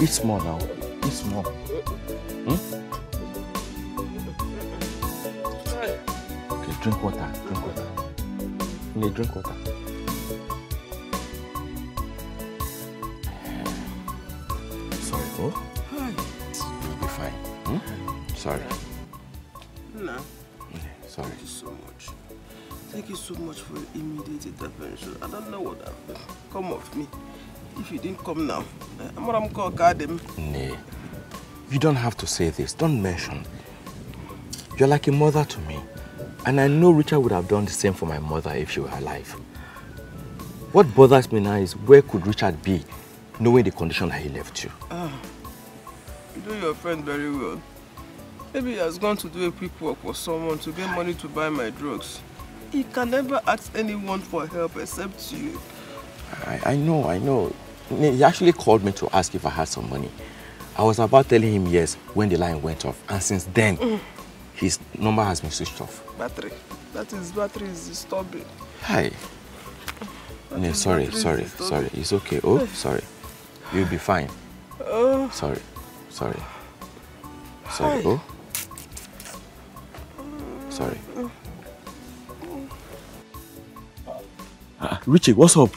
eat small now. Eat small. Hmm? Okay, drink water. Drink water. You need drink water. Sorry, oh? You'll be fine. Hmm? Sorry. No. Okay, sorry. Thank you so much. Thank you so much for your immediate intervention. I don't know what happened. Come off me. If you didn't come now, I'm gonna call Kadem. Nay, you don't have to say this. Don't mention. You're like a mother to me. And I know Richard would have done the same for my mother if she were alive. What bothers me now is where could Richard be knowing the condition that he left you? Ah, you know your friend very well. Maybe he has gone to do a quick work for someone to get money to buy my drugs. He can never ask anyone for help except you. I, I know, I know. He actually called me to ask if I had some money. I was about telling him yes when the line went off. And since then, Mm. his number has been switched off. Battery. That is battery is disturbing. Hi. No, sorry, sorry, sorry. It's okay. Oh, sorry. You'll be fine. Oh. Sorry, sorry. Sorry, Hi. oh. Sorry. Ah, Richie, what's up?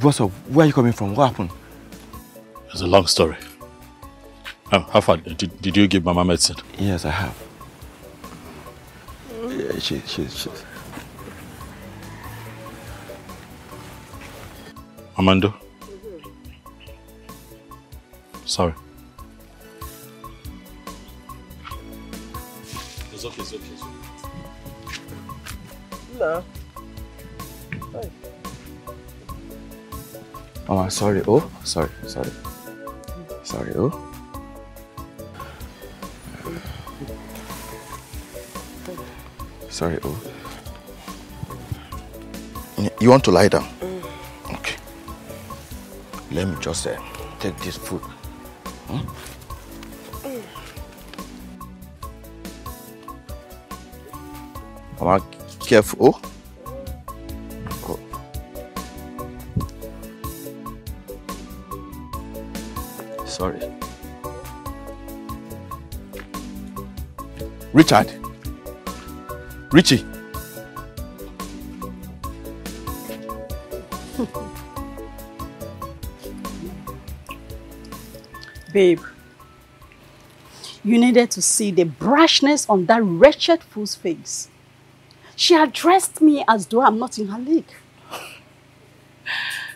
What's up? Where are you coming from? What happened? It's a long story. Um, how far did, did you give Mama medicine? Yes, I have. Yeah, she, she, she. Amando? Sorry. It's okay, it's okay. It's okay. No. Oh, sorry. Oh, sorry, sorry. Sorry, oh. Sorry, oh. You want to lie down? Okay. Let me just uh, take this food. Hmm? Mama, careful. Oh. Sorry. Richard. Richie. Babe, you needed to see the brashness on that wretched fool's face. She addressed me as though I'm not in her league.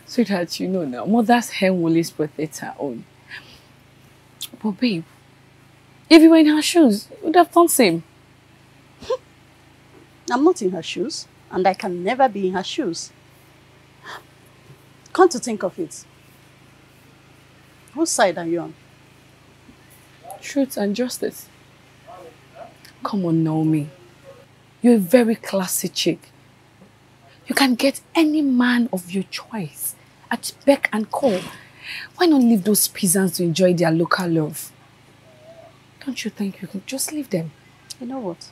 Sweetheart, you know now, mother's hen will always protect her own. But babe, if you were in her shoes, you would have done the same. I'm not in her shoes, and I can never be in her shoes. Come to think of it, whose side are you on? Truth and justice. Come on, Naomi. You're a very classy chick. You can get any man of your choice at beck and call. Why not leave those peasants to enjoy their local love? Don't you think you can just leave them? You know what?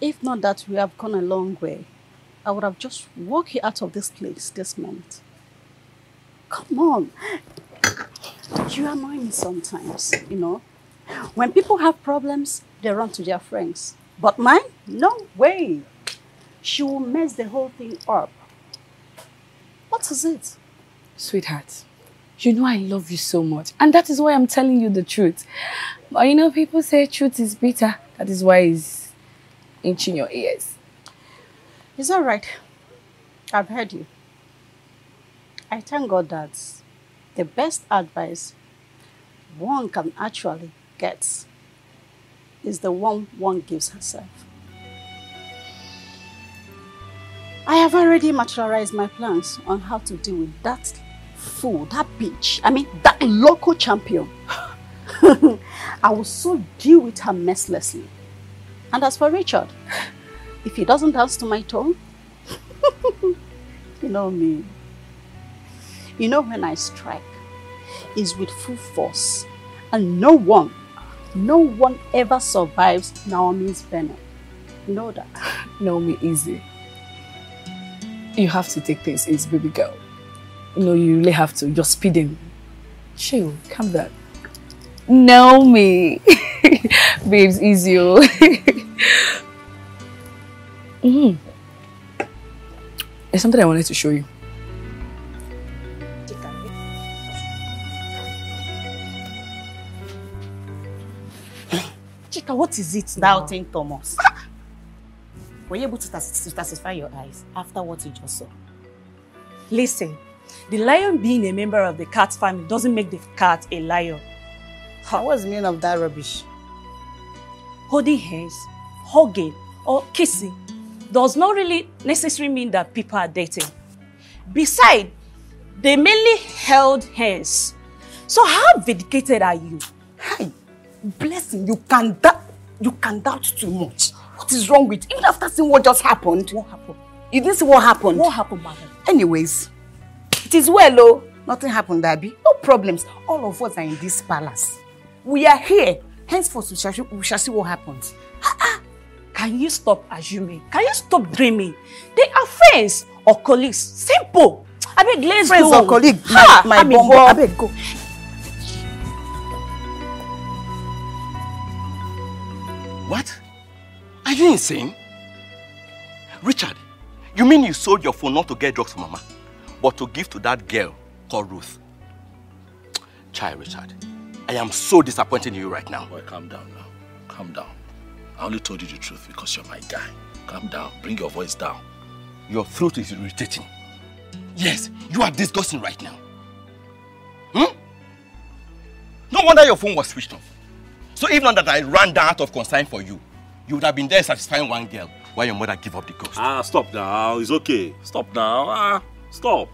If not that we have gone a long way, I would have just walked you out of this place this moment. Come on. You annoy me sometimes, you know. When people have problems, they run to their friends. But mine? No way. She will mess the whole thing up. What is it? Sweetheart, you know I love you so much. And that is why I'm telling you the truth. But you know, people say truth is bitter. That is why it's inching your ears. It's all right. I've heard you. I thank God that the best advice one can actually get is the one one gives herself. I have already materialized my plans on how to deal with that fool, that bitch, I mean, that local champion. I will so deal with her mercilessly. And as for Richard, if he doesn't dance to my tone, you know me. You know when I strike, is with full force. And no one, no one ever survives Naomi's venom. know that. Me easy. You have to take things easy, baby girl. You know, you really have to. You're speeding. Chill, calm down. Know me. Babes, easy. Oh. mm. There's something I wanted to show you. Chika, what is it now? Doubting Thomas. Were you able to, to satisfy your eyes after what you just saw? Listen, the lion being a member of the cat family doesn't make the cat a lion. How was the meaning of that rubbish? Holding hands, hugging, or kissing does not really necessarily mean that people are dating. Besides, they mainly held hands. So how vindicated are you? Hi, blessing, you can doubt, you can doubt too much. What is wrong with Even after seeing what just happened. What happened? You didn't see what happened? What happened, madam? Anyways, it is well, oh. Nothing happened, Abby. No problems. All of us are in this palace. We are here. Henceforth, we shall, we shall see what happens. Can you stop assuming? Can you stop dreaming? They are friends or colleagues. Simple. I beg, let's friends go. Friends or colleagues. My, my I mean, I beg, go. What? Are you insane? Richard, you mean you sold your phone not to get drugs for mama, but to give to that girl called Ruth? Child, Richard, I am so disappointed in you right now. Boy, calm down now. Calm down. I only told you the truth because you're my guy. Calm down. Bring your voice down. Your throat is irritating. Yes, you are disgusting right now. Hmm? No wonder your phone was switched off. So even that I ran down out of concern for you, you would have been there satisfying one girl while your mother gave up the ghost. Ah, stop now. It's okay. Stop now. Ah, stop.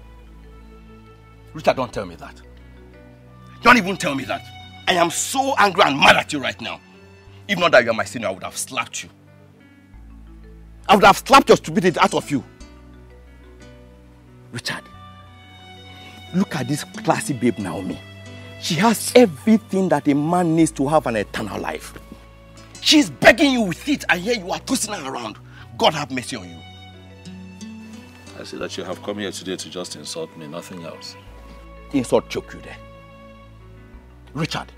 Richard, don't tell me that. Don't even tell me that. I am so angry and mad at you right now. If not that you are my senior, I would have slapped you. I would have slapped your stupidity out of you. Richard, look at this classy babe Naomi. She has everything that a man needs to have an eternal life. She's begging you with it, and here you are twisting her around. God have mercy on you. I see that you have come here today to just insult me, nothing else. Insult choke you there. Richard,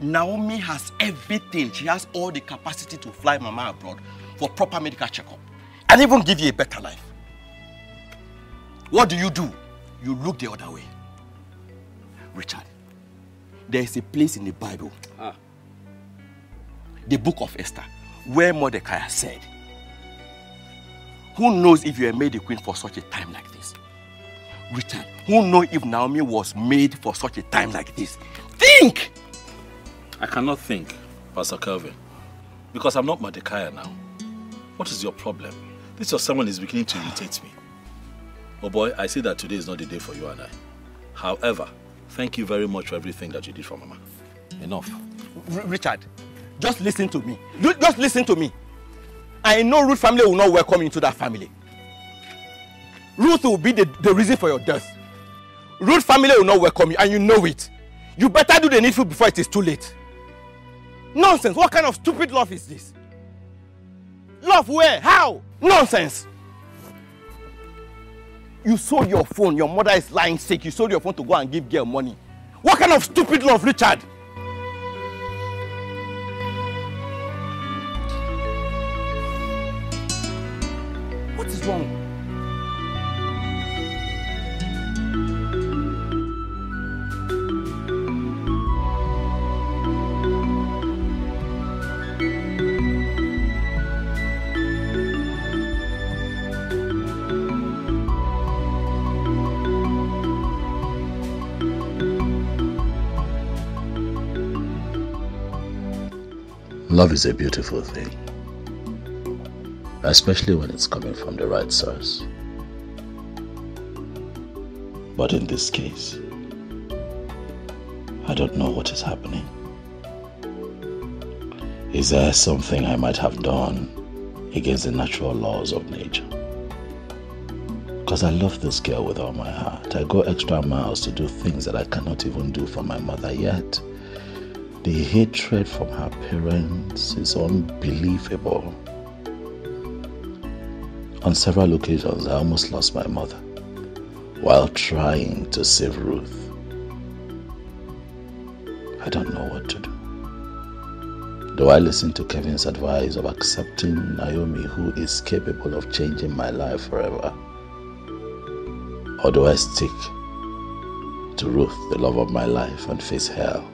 Naomi has everything. She has all the capacity to fly Mama abroad for proper medical checkup and even give you a better life. What do you do? You look the other way. Richard, there is a place in the Bible, ah. the book of Esther, where Mordecai said, Who knows if you are made a queen for such a time like this? Richard, who knows if Naomi was made for such a time like this? Think! I cannot think, Pastor Kelvin, because I'm not Mordecai now. What is your problem? This your sermon is beginning to irritate me. Oh boy, I see that today is not the day for you and I. However, thank you very much for everything that you did for Mama. Enough. R Richard, just listen to me. Just listen to me. I know Ruth family will not welcome you into that family. Ruth will be the, the reason for your death. Ruth family will not welcome you and you know it. You better do the needful before it is too late. Nonsense. What kind of stupid love is this? Love where? How? Nonsense. You sold your phone. Your mother is lying sick. You sold your phone to go and give girl money. What kind of stupid love, Richard? Is wrong? Love is a beautiful thing, especially when it's coming from the right source. But in this case, I don't know what is happening. Is there something I might have done against the natural laws of nature? Because I love this girl with all my heart. I go extra miles to do things that I cannot even do for my mother yet. The hatred from her parents is unbelievable. On several occasions, I almost lost my mother while trying to save Ruth. I don't know what to do. Do I listen to Kevin's advice of accepting Naomi, who is capable of changing my life forever? Or do I stick to Ruth, the love of my life, and face hell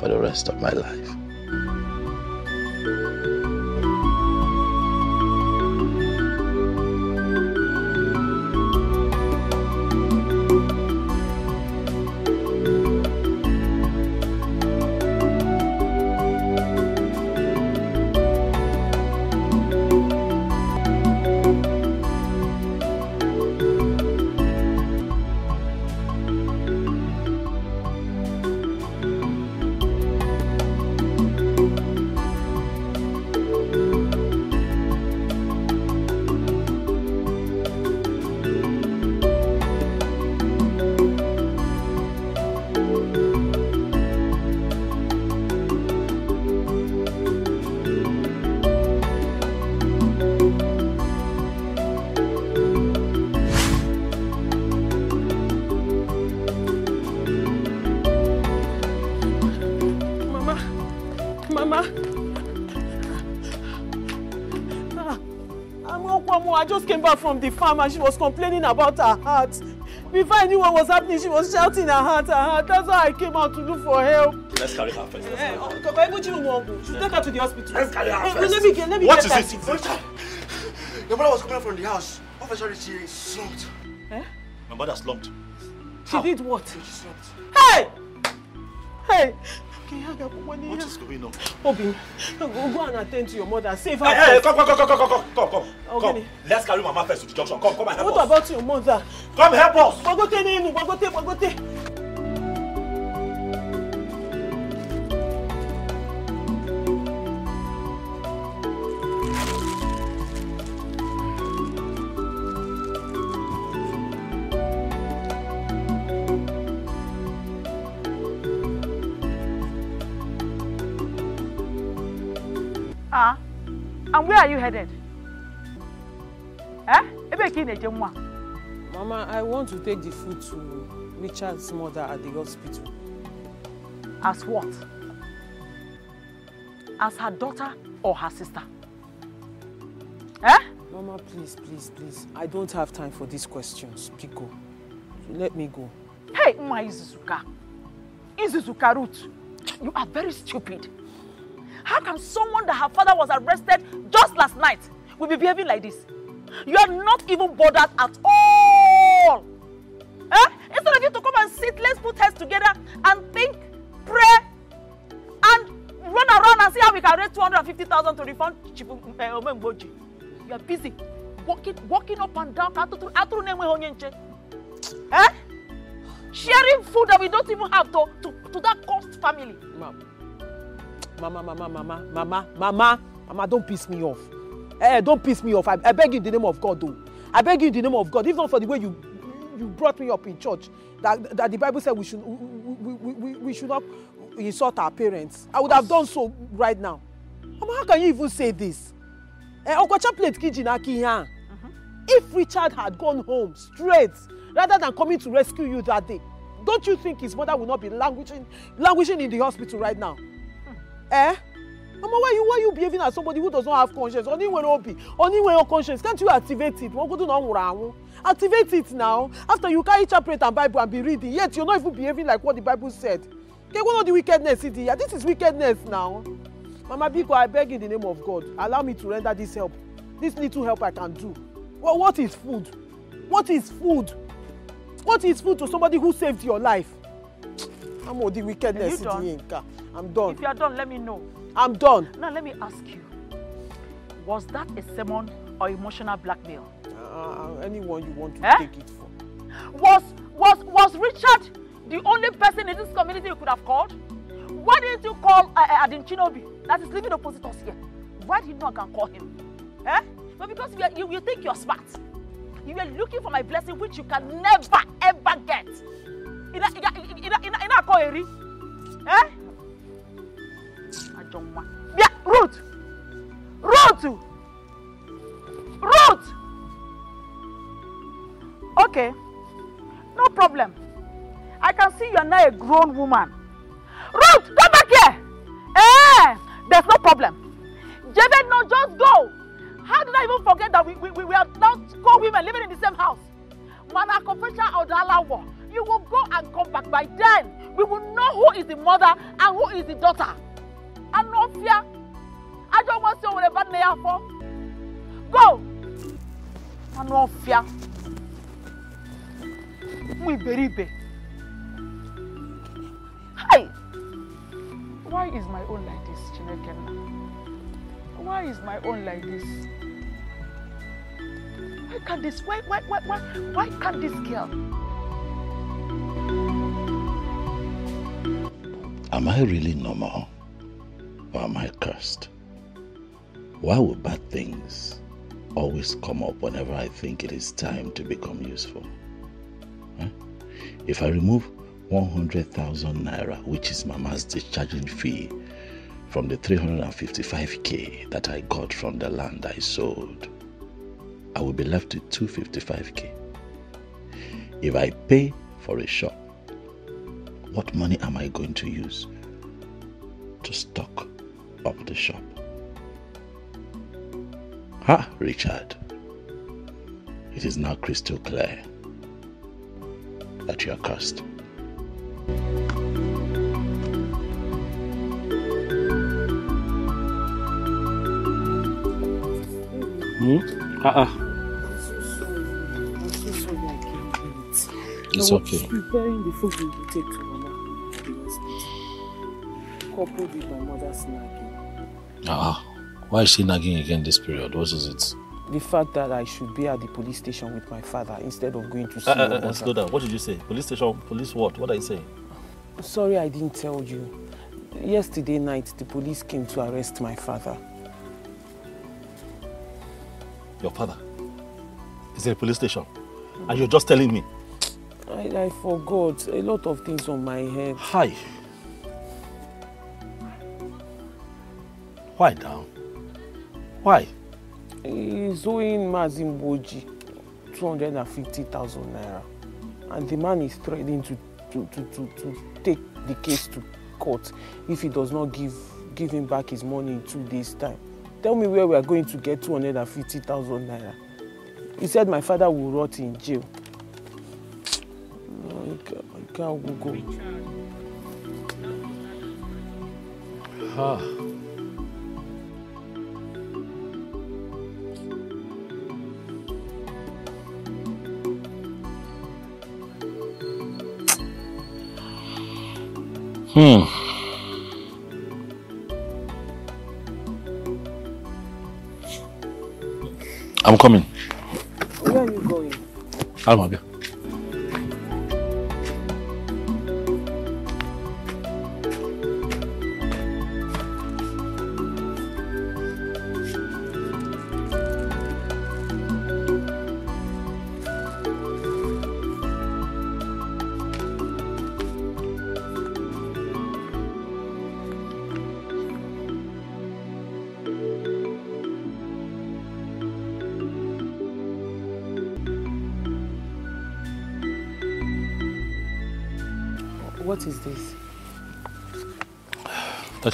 for the rest of my life? Came back from the farm and she was complaining about her heart. Before I knew what was happening, she was shouting her heart, her heart. That's why I came out to look for help. Let's carry her first. Eh, oh, Kaka, Ibuchi Umogu, should take her to the hospital. Let's carry her Eh, first. Let me get, let me What get is her it? seat. Your mother was coming from the house. Officer, she slumped. Eh? My mother slumped. She did what? She slumped. Hey! Hey! What is going on? Obi, go go and attend to your mother. Save her. Hey, hey, first. come, come, come, come, come, come, come, come. Okay. Come. Let's carry Mama first to the junction. Come, come and help What us. about your mother? Come help us. Gbagote nínú, gbagote, gbagote. Ah, and where are you headed? Nwa? Mama, I want to take the food to Richard's mother at the hospital. As what? As her daughter or her sister? Eh? Mama, please, please, please. I don't have time for these questions. Pico, let me go. Hey, Nwa Izuzuka. Izuzuka Ruth, you are very stupid. How can someone that her father was arrested just last night will be behaving like this? You are not even bothered at all. Eh? Instead of you to come and sit, let's put heads together and think, pray, and run around and see how we can raise 250,000 to refund uh, Omemboji. You are busy walking, walking up and down. Eh? Sharing food that we don't even have to, to, to that cost family. Mama, mama, mama, mama, mama, mama, mama, don't piss me off. Eh, don't piss me off. I, I beg you in the name of God, though. I beg you in the name of God. If not for the way you you brought me up in church, that, that the Bible said we should we, we, we, we should not insult our parents. I would have done so right now. Mama, how can you even say this? Eh, Okocha plate kitchen aki here. If Richard had gone home straight rather than coming to rescue you that day, don't you think his mother would not be languishing, languishing in the hospital right now? Eh? Mama, why you why you behaving as somebody who does not have conscience? Only when obi, only when your conscience. Can't you activate it? Náà wùrà àwọn. Activate it now. After you carry chaperette and Bible and be reading, yet you're not even behaving like what the Bible said. Okay, one of the wickedness in here. This is wickedness now. Mama Biko, I beg in the name of God, allow me to render this help. This little help I can do. Well, what is food? What is food? What is food to somebody who saved your life? I'm all the wickedness in the Inca. I'm done. If you are done, let me know. I'm done. Now let me ask you, was that a sermon or emotional blackmail? Uh, anyone you want to Eh? take it for. Was was was Richard the only person in this community you could have called? Why didn't you call uh, uh, Adin Chinobi that is living opposite us here? Why did you not and call him? Eh? But because you, are, you, you think you're smart. You are looking for my blessing which you can never ever get. Ina ina ina ina ina call Eri. Eh? Ajonwa. Yeah, Ruth. Ruth. Ruth. Okay, no problem. I can see you are now a grown woman. Ruth, come back here! Eh, there's no problem. Jabed, no, just go. How did I even forget that we, we, we are not co-women living in the same house? Mana confession the You will go and come back. By then, we will know who is the mother and who is the daughter. And no fear. I don't want to see what they are for. Go. And no fear. We beribe. Hi. Why is my own like this, Chineke? Why is my own like this? Why can't this, why, why, why, why, why can't this girl? Am I really normal? Or am I cursed? Why would bad things always come up whenever I think it is time to become useful? Huh? If I remove 100,000 naira, which is Mama's discharging fee, from the 355k that I got from the land I sold, I will be left with 255k. If I pay for a shop, what money am I going to use to stock up the shop? Ha, Richard. It is now crystal clear that you are cursed. Hmm? Uh-uh. It's okay. preparing the food we will take to Mama because coupled with my mother's nagging. Ah, why is she nagging again this period? What is it? The fact that I should be at the police station with my father instead of going to see Uh, uh, uh, mother. slow down. What did you say? Police station? Police what? What are you saying? Sorry I didn't tell you. Yesterday night, the police came to arrest my father. Your father is in a police station. And you're just telling me. I, I forgot a lot of things on my head. Hi. Why now? Why? He's owing Mazimboji 250,000 naira. And the man is threatening to, to, to, to, to take the case to court if he does not give, give him back his money in two days' time. Tell me where we are going to get 250,000 naira. He said my father will rot in jail. I can't, I can't go. Ah. Hmm. I'm coming. Where are you going? Almabia. What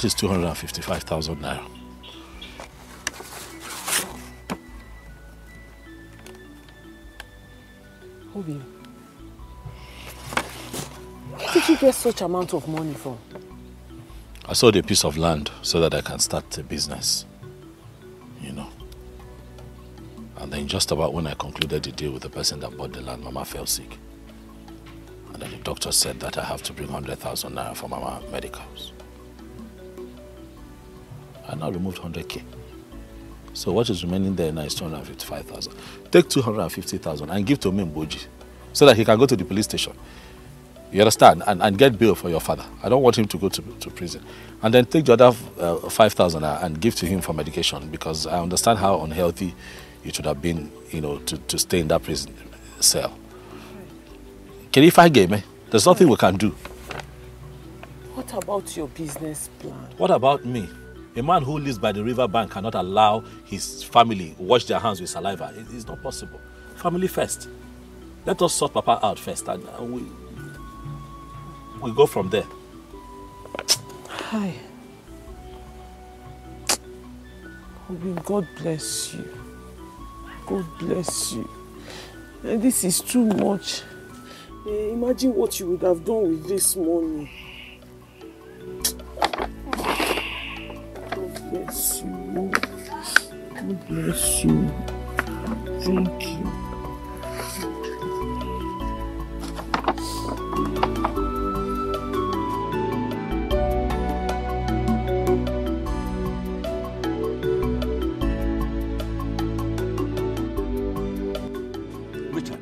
is 255,000 naira. Obi, where did you get such amount of money from? I sold a piece of land so that I can start a business. You know. And then just about when I concluded the deal with the person that bought the land, Mama fell sick. And then the doctor said that I have to bring 100,000 naira for Mama medicals. I now removed 100k. So what is remaining there now is 255,000. Take 250,000 and give to me Mboji so that he can go to the police station. You understand? And, and get bail for your father. I don't want him to go to, to prison. And then take the other uh, 5,000 and give to him for medication because I understand how unhealthy it would have been, you know, to, to stay in that prison cell. Can you find game? eh? There's nothing we can do. What about your business plan? What about me? A man who lives by the river bank cannot allow his family wash their hands with saliva. It's not possible. Family first. Let us sort Papa out first and uh, we, we go from there. Hi. God bless you. God bless you. Eh, This is too much. Eh, Imagine what you would have done with this money. Bless you. Thank you. Richard,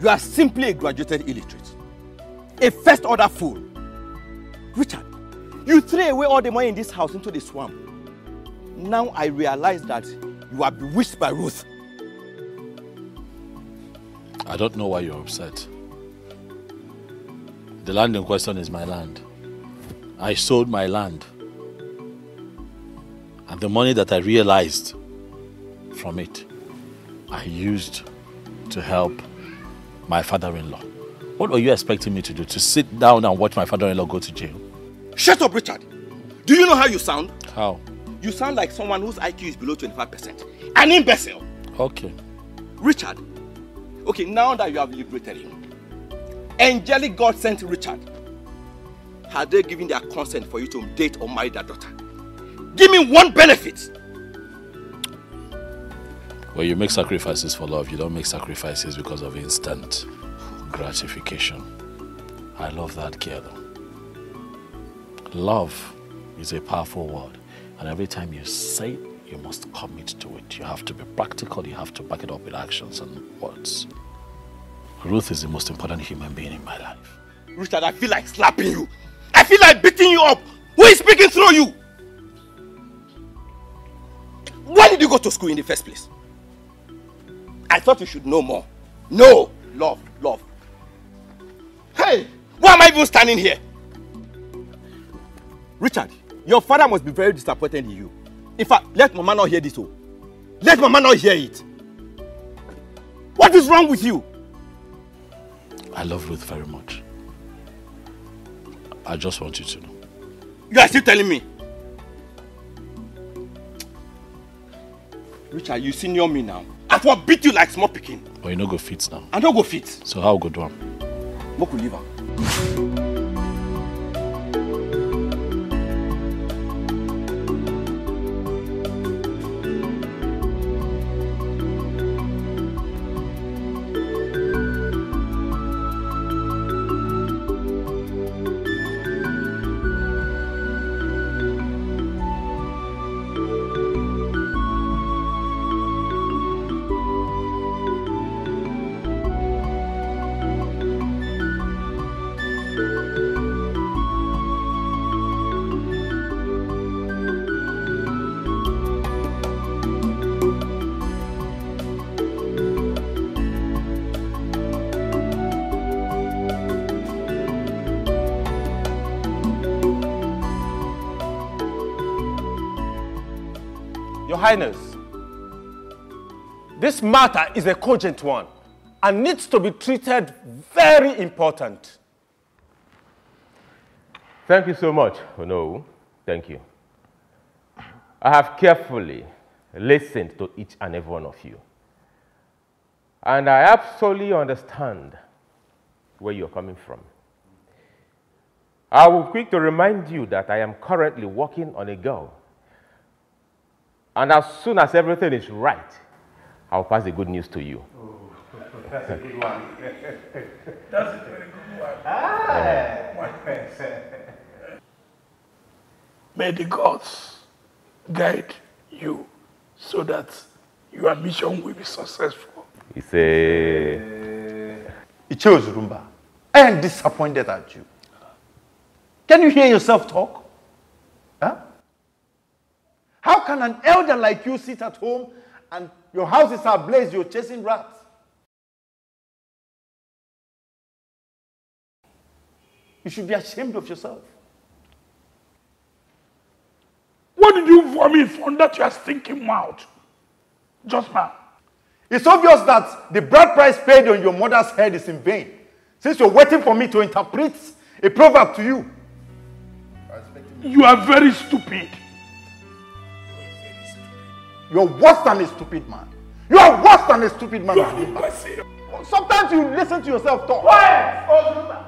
you are simply a graduated illiterate. A first order fool. Richard, you threw away all the money in this house into the swamp. Now I realize that you are bewitched by Ruth. I don't know why you're upset. The land in question is my land. I sold my land. And the money that I realized from it, I used to help my father-in-law. What were you expecting me to do? To sit down and watch my father-in-law go to jail? Shut up, Richard. Do you know how you sound? How? You sound like someone whose IQ is below 25%. An imbecile. Okay. Richard, okay, now that you have liberated him, angelic God sent Richard. Had they given their consent for you to date or marry their daughter? Give me one benefit. When you make sacrifices for love, you don't make sacrifices because of instant gratification. I love that girl. Love is a powerful word, and every time you say it, you must commit to it. You have to be practical, you have to back it up with actions and words. Ruth is the most important human being in my life. Richard, I feel like slapping you. I feel like beating you up. Who is speaking through you? Why did you go to school in the first place? I thought you should know more. No, love, love. Hey, why am I even standing here? Richard, your father must be very disappointed in you. In fact, let mama not hear this. Oh. Let mama not hear it. What is wrong with you? I love Ruth very much. I just want you to know. You are still telling me? Richard, you senior me now. I will beat you like small picking. But you no go fit now. I don't go fit. So how go do am? Make we leave am. Highness, this matter is a cogent one and needs to be treated very important. Thank you so much, Ono. Thank you. I have carefully listened to each and every one of you. And I absolutely understand where you're coming from. I will quick to remind you that I am currently working on a girl. And as soon as everything is right, I'll pass the good news to you. That's a good one. That's a very good one. Ah. My friends. May the gods guide you so that your mission will be successful. It's a. Ichio Zurumba, I am disappointed at you. Can you hear yourself talk? How can an elder like you sit at home and your house is ablaze, you're chasing rats? You should be ashamed of yourself. What did you vomit from that your stinking mouth just now? It's obvious that the bride price paid on your mother's head is in vain, since you're waiting for me to interpret a proverb to you. You are very stupid. You're worse than a stupid man. You are worse than a stupid man. Azimba. Sometimes you listen to yourself talk. Quiet! Ozuna.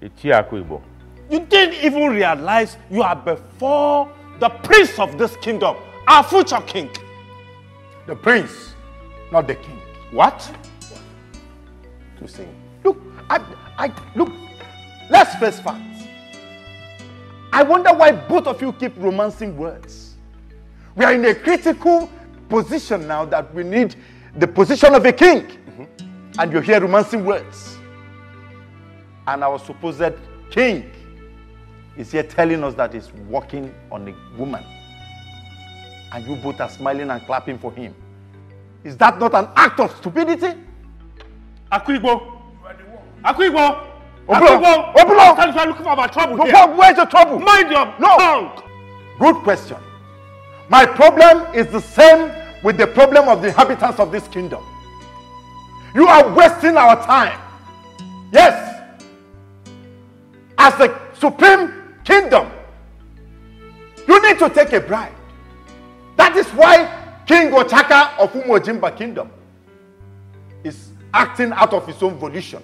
Ichiakuibo. You didn't even realize you are before the prince of this kingdom, our future king. The prince, not the king. What? To sing. Look, I, I, look, let's face facts. I wonder why both of you keep romancing words. We are in a critical position now that we need the position of a king. Mm-hmm. And you're here romancing words. And our supposed king is here telling us that he's working on a woman. And you both are smiling and clapping for him. Is that not an act of stupidity? Akuigbo. Akuigbo. Open up. Open up. You are looking for my trouble But here. where's the trouble? Mind your No. tongue. Good question. My problem is the same with the problem of the inhabitants of this kingdom. You are wasting our time. Yes. As the supreme kingdom, you need to take a bride. That is why King Ochaka of Umojimba kingdom is acting out of his own volition.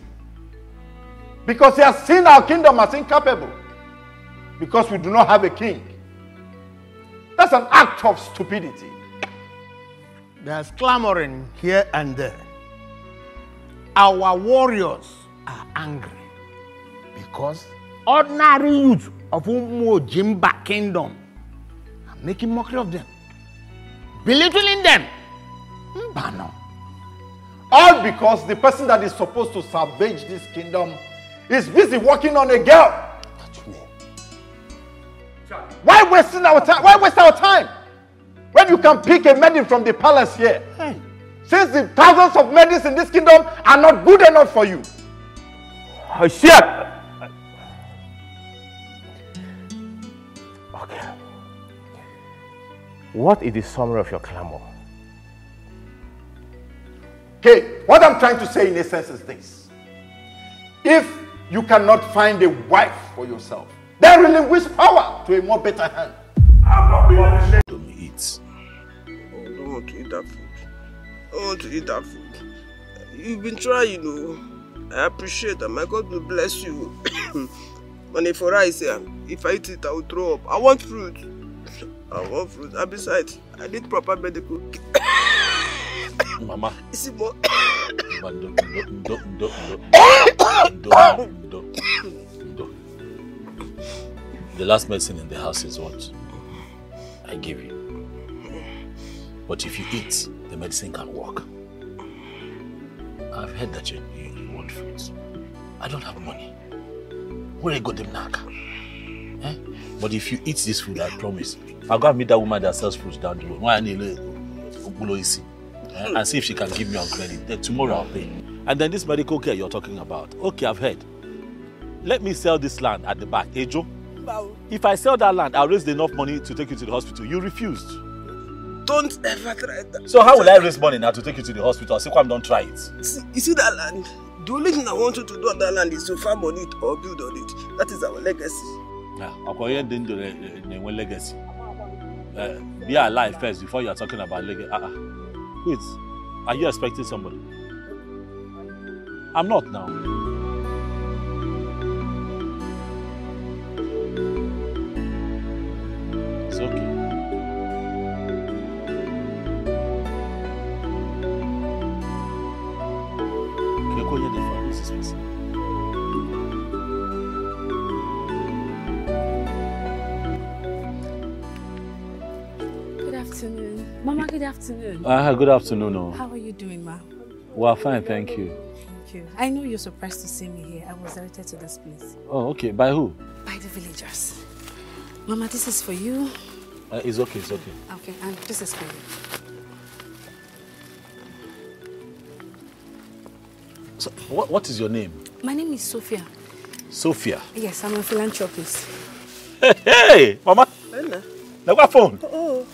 Because he has seen our kingdom as incapable. Because we do not have a king. That's an act of stupidity. There's clamoring here and there. Our warriors are angry because ordinary youth of Umo Jimba kingdom are making mockery of them, belittling them. Hmm, Mbano. All because the person that is supposed to salvage this kingdom is busy working on a girl. Why wasting our time? Why waste our time? When you can pick a maiden from the palace here. Since the thousands of maidens in this kingdom are not good enough for you. Oh, shit! Okay. What is the summary of your clamor? Okay, what I'm trying to say in essence is this. If you cannot find a wife for yourself, then relinquish power to a more better hand. To me eat. Oh, I don't want to eat that food. I want to eat that food. You've been trying, you know. I appreciate that. My God will bless you. Money for rice here. If I eat it, I will throw up. I want fruit. I want fruit. And besides, I need proper medical care. Mama. You see, more. Ndo, ndo, ndo, ndo, ndo, ndo, ndo. The last medicine in the house is what I give you. But if you eat, the medicine can work. I've heard that you, you, want fruits. I don't have money. Where I got them knack? Eh? But if you eat this food, I promise, I'll go and meet that woman that sells fruits down the road. Why I need Obuloisi. Eh? And see if she can give me on credit. Then tomorrow I'll pay. And then this medical care you're talking about. Okay, I've heard. Let me sell this land at the back. Joe? If I sell that land, I'll raise enough money to take you to the hospital. You refused. Don't ever try that. So how will I raise money now to take you to the hospital? See, don't try it. See, you see that land? The only thing I want you to do on that land is to farm on it or build on it. That is our legacy. Yeah, Okoye didn't do the legacy. Uh, be alive first before you are talking about legacy. Uh, uh. Wait, are you expecting somebody? I'm not now. Afternoon. Uh, good afternoon. oh. How are you doing, ma? Well, fine, thank you. Thank you. I know you're surprised to see me here. I was directed to this place Oh, okay. By who? by the villagers. Mama, this is for you. Uh, it's okay, it's okay. Okay, and this is for you. So, what, what is your name? My name is Sophia. Sophia. Yes, I'm a philanthropist. Hey, Mama. Very Like what phone? Oh.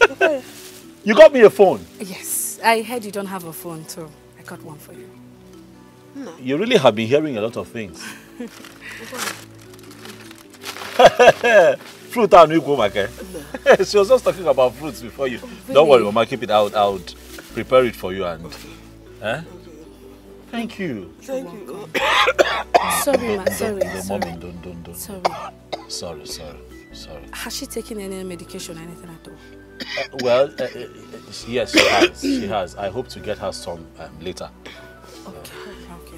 You got me a phone. Yes, I heard you don't have a phone, so I got one for you. No. You really have been hearing a lot of things. Fruit and Igbo, Make. She was just talking about fruits before you. Don't worry, Mama, keep it out. I would prepare it for you and. Eh? Thank you. Thank you. sorry, ma. Sorry. No, sorry. mommy, don't, don't, don't. Sorry. Sorry, sorry, sorry. Has she taken any medication or anything at all? Uh, well, uh, uh, uh, yes, she has. She has. I hope to get her some um, later. Okay. Okay.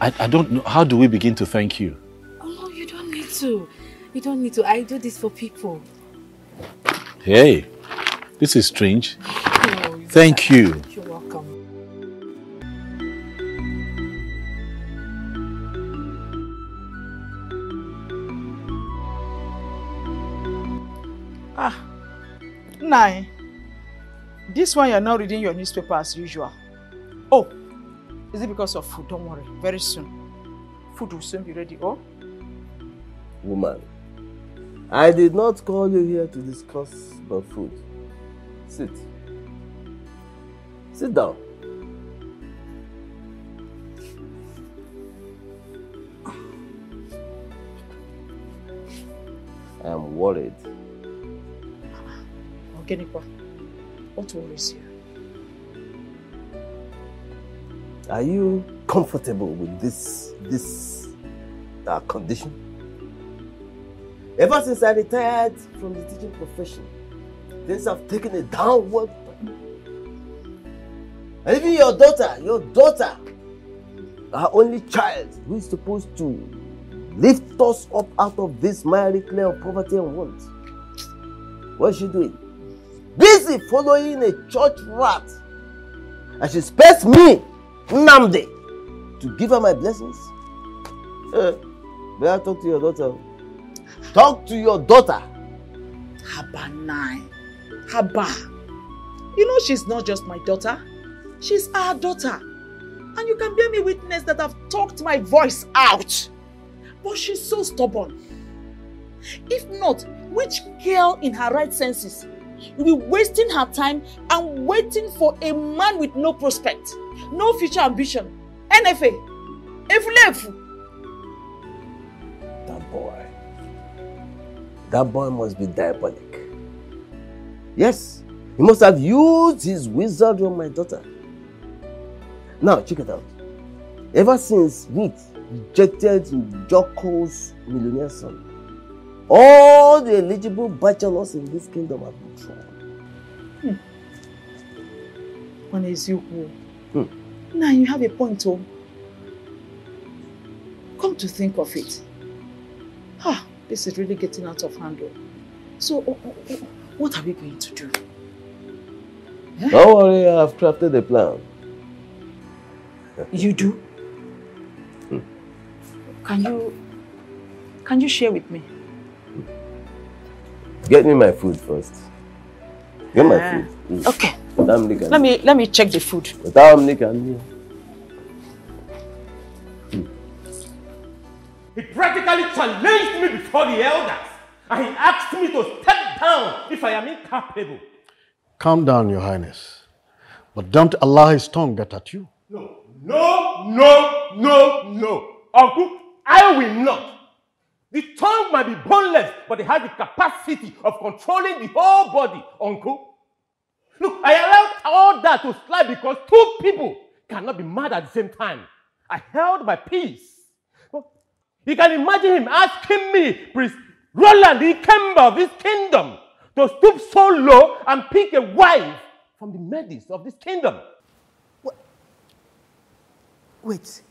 I, I don't know. How do we begin to thank you? Oh no, you don't need to. You don't need to. I do this for people. Hey, this is strange. Oh, Thank you. Nai, this one you're not reading your newspaper as usual. Oh, is it because of food? Don't worry, very soon. Food will soon be ready. Oh, Woman, I did not call you here to discuss about food. Sit. Sit down. I am worried. Ogenipa, what worries you? Are you comfortable with this this uh, condition? Ever since I retired from the teaching profession, things have taken a downward. And even your daughter, your daughter, our only child, who is supposed to lift us up out of this miry clay of poverty and want. What is she doing? Busy following a church rat. And she expects me, Nnamdi, to give her my blessings. Eh, better talk to your daughter. Talk to your daughter. Haba nine. Haba. You know she's not just my daughter. She's our daughter. And you can bear me witness that I've talked my voice out. But she's so stubborn. If not, which girl in her right senses will be wasting her time and waiting for a man with no prospect, no future ambition? NFA. Efulefu. That boy. That boy must be diabolic. Yes, he must have used his wizardry on my daughter. Now, check it out. Ever since Meat rejected Jocko's millionaire son, all the eligible bachelors in this kingdom have Oneziukwu. Hmm. Now you have a point, oh. Come to think of it. Ah, this is really getting out of hand. oh. So, oh, oh, oh, what are we going to do? Don't worry, I've crafted a plan. You do? Hmm. Can you, can you share with me? Get me my food first. Get my food. Mm. Okay. Let me, let me check the food. Madam Nika, I'm. He practically challenged me before the elders and he asked me to step down if I am incapable. Calm down, Your Highness. But don't allow his tongue get at you. No, no, no, no, no. Uncle, I will not. The tongue might be boneless, but it has the capacity of controlling the whole body, Uncle. Look, I allowed all that to slide because two people cannot be mad at the same time. I held my peace. You can imagine him asking me, Prince Roland, the Ikemba of this kingdom, to stoop so low and pick a wife from the midst of this kingdom. Wait.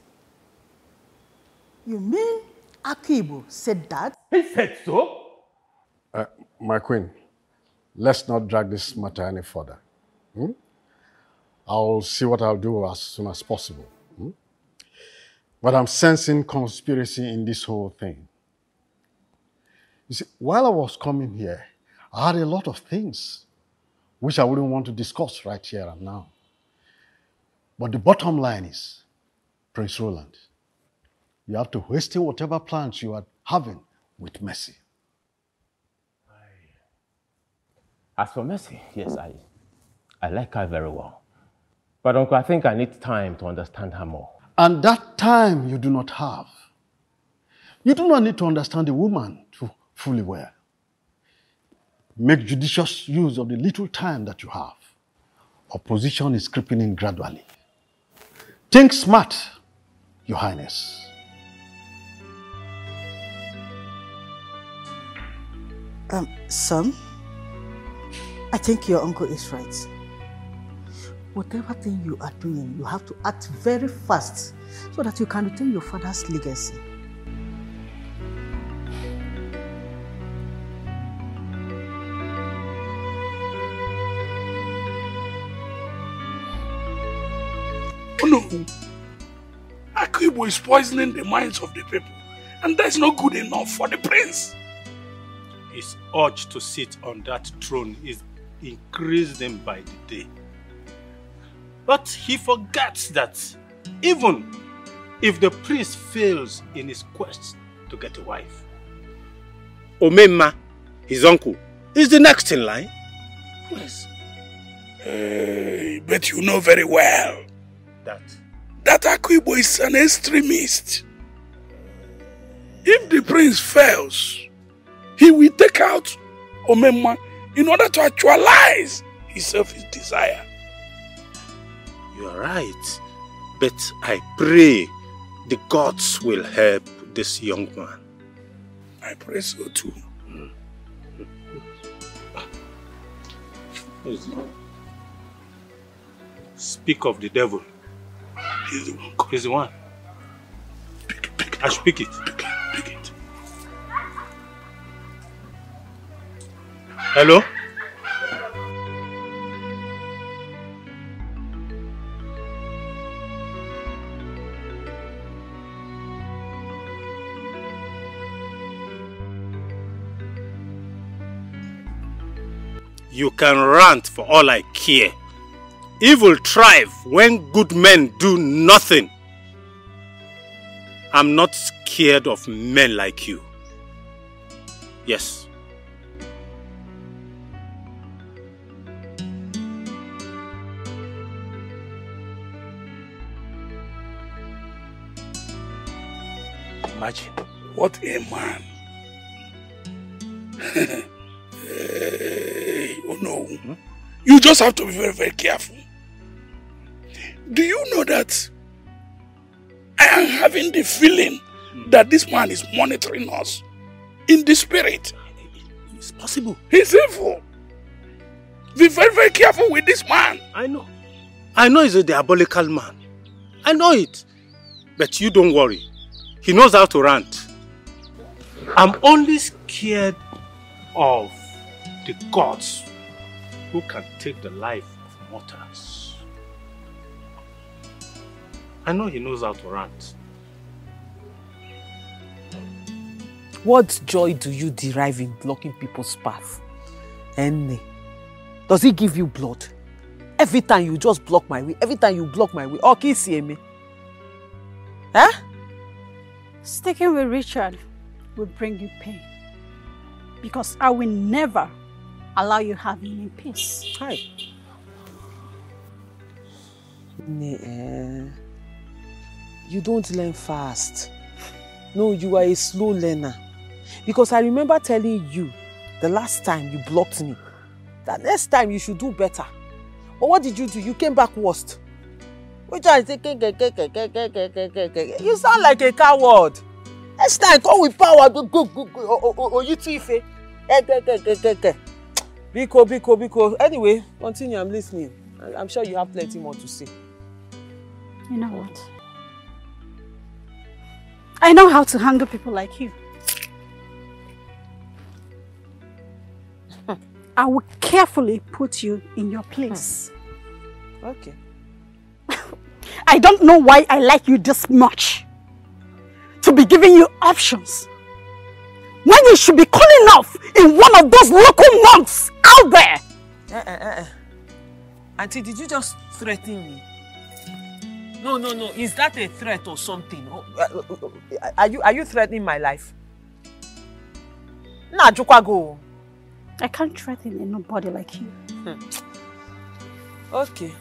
You mean Akibo said that? He said so. Uh, my queen, let's not drag this matter any further. hmm? I'll see what I'll do as soon as possible. hmm? But I'm sensing conspiracy in this whole thing. You see, while I was coming here, I had a lot of things which I wouldn't want to discuss right here and now. But the bottom line is, Prince Roland, you have to hasten whatever plans you are having with Mercy. As for Mercy, yes, I, I like her very well. But Uncle, I think I need time to understand her more. And that time you do not have. You do not need to understand the woman to fully well. Make judicious use of the little time that you have. Opposition is creeping in gradually. Think smart, Your Highness. Um, son, I think your uncle is right. Whatever thing you are doing, you have to act very fast so that you can retain your father's legacy. Akibo is poisoning the minds of the people. And that's not good enough for the prince. His urge to sit on that throne is increasing by the day. But he forgets that even if the prince fails in his quest to get a wife, Omema, his uncle, is the next in line. Yes. Hey, but you know very well that that Akibo is an extremist. If the prince fails, he will take out Omema in order to actualize his selfish desire. You are right. But I pray the gods will help this young man. I pray so too. Speak of the devil. He's the one. He's the one. Pick, pick I should pick it. Pick, pick it. Hello? You can rant for all I care. Evil thrive when good men do nothing. I'm not scared of men like you. Yes. Imagine. What a man. hey, oh no. Hmm? You just have to be very, very careful. Do you know that I am having the feeling that this man is monitoring us in the spirit? It's possible. He's evil. Be very, very careful with this man. I know. I know he's a diabolical man. I know it. But you don't worry. He knows how to rant. I'm only scared of the gods who can take the life of mortals. I know he knows how to rant. What joy do you derive in blocking people's path? Enne, does he give you blood? Every time you just block my way, every time you block my way, oh, okay, see me. Huh? Sticking with Richard will bring you pain. Because I will never allow you have him in peace. Hi. Nah, eh, you don't learn fast. No, you are a slow learner. Because I remember telling you the last time you blocked me that next time you should do better. But what did you do? You came back worst. Which I say, you sound like a coward. Next time, come with power. Go, go, go, go. Oh, oh, oh, you tife. Biko, biko, biko. Anyway, continue. I'm listening. I'm sure you have plenty more to say. You know what? I know how to handle people like you. I will carefully put you in your place. Okay. I don't know why I like you this much. To be giving you options. When you should be calling off in one of those local monks out there. Uh, uh, uh. Auntie, did you just threaten me? No, no, no. Is that a threat or something? Oh, uh, uh, Are you are you threatening my life? Nah, Jukwago. I can't threaten anybody like you. Okay.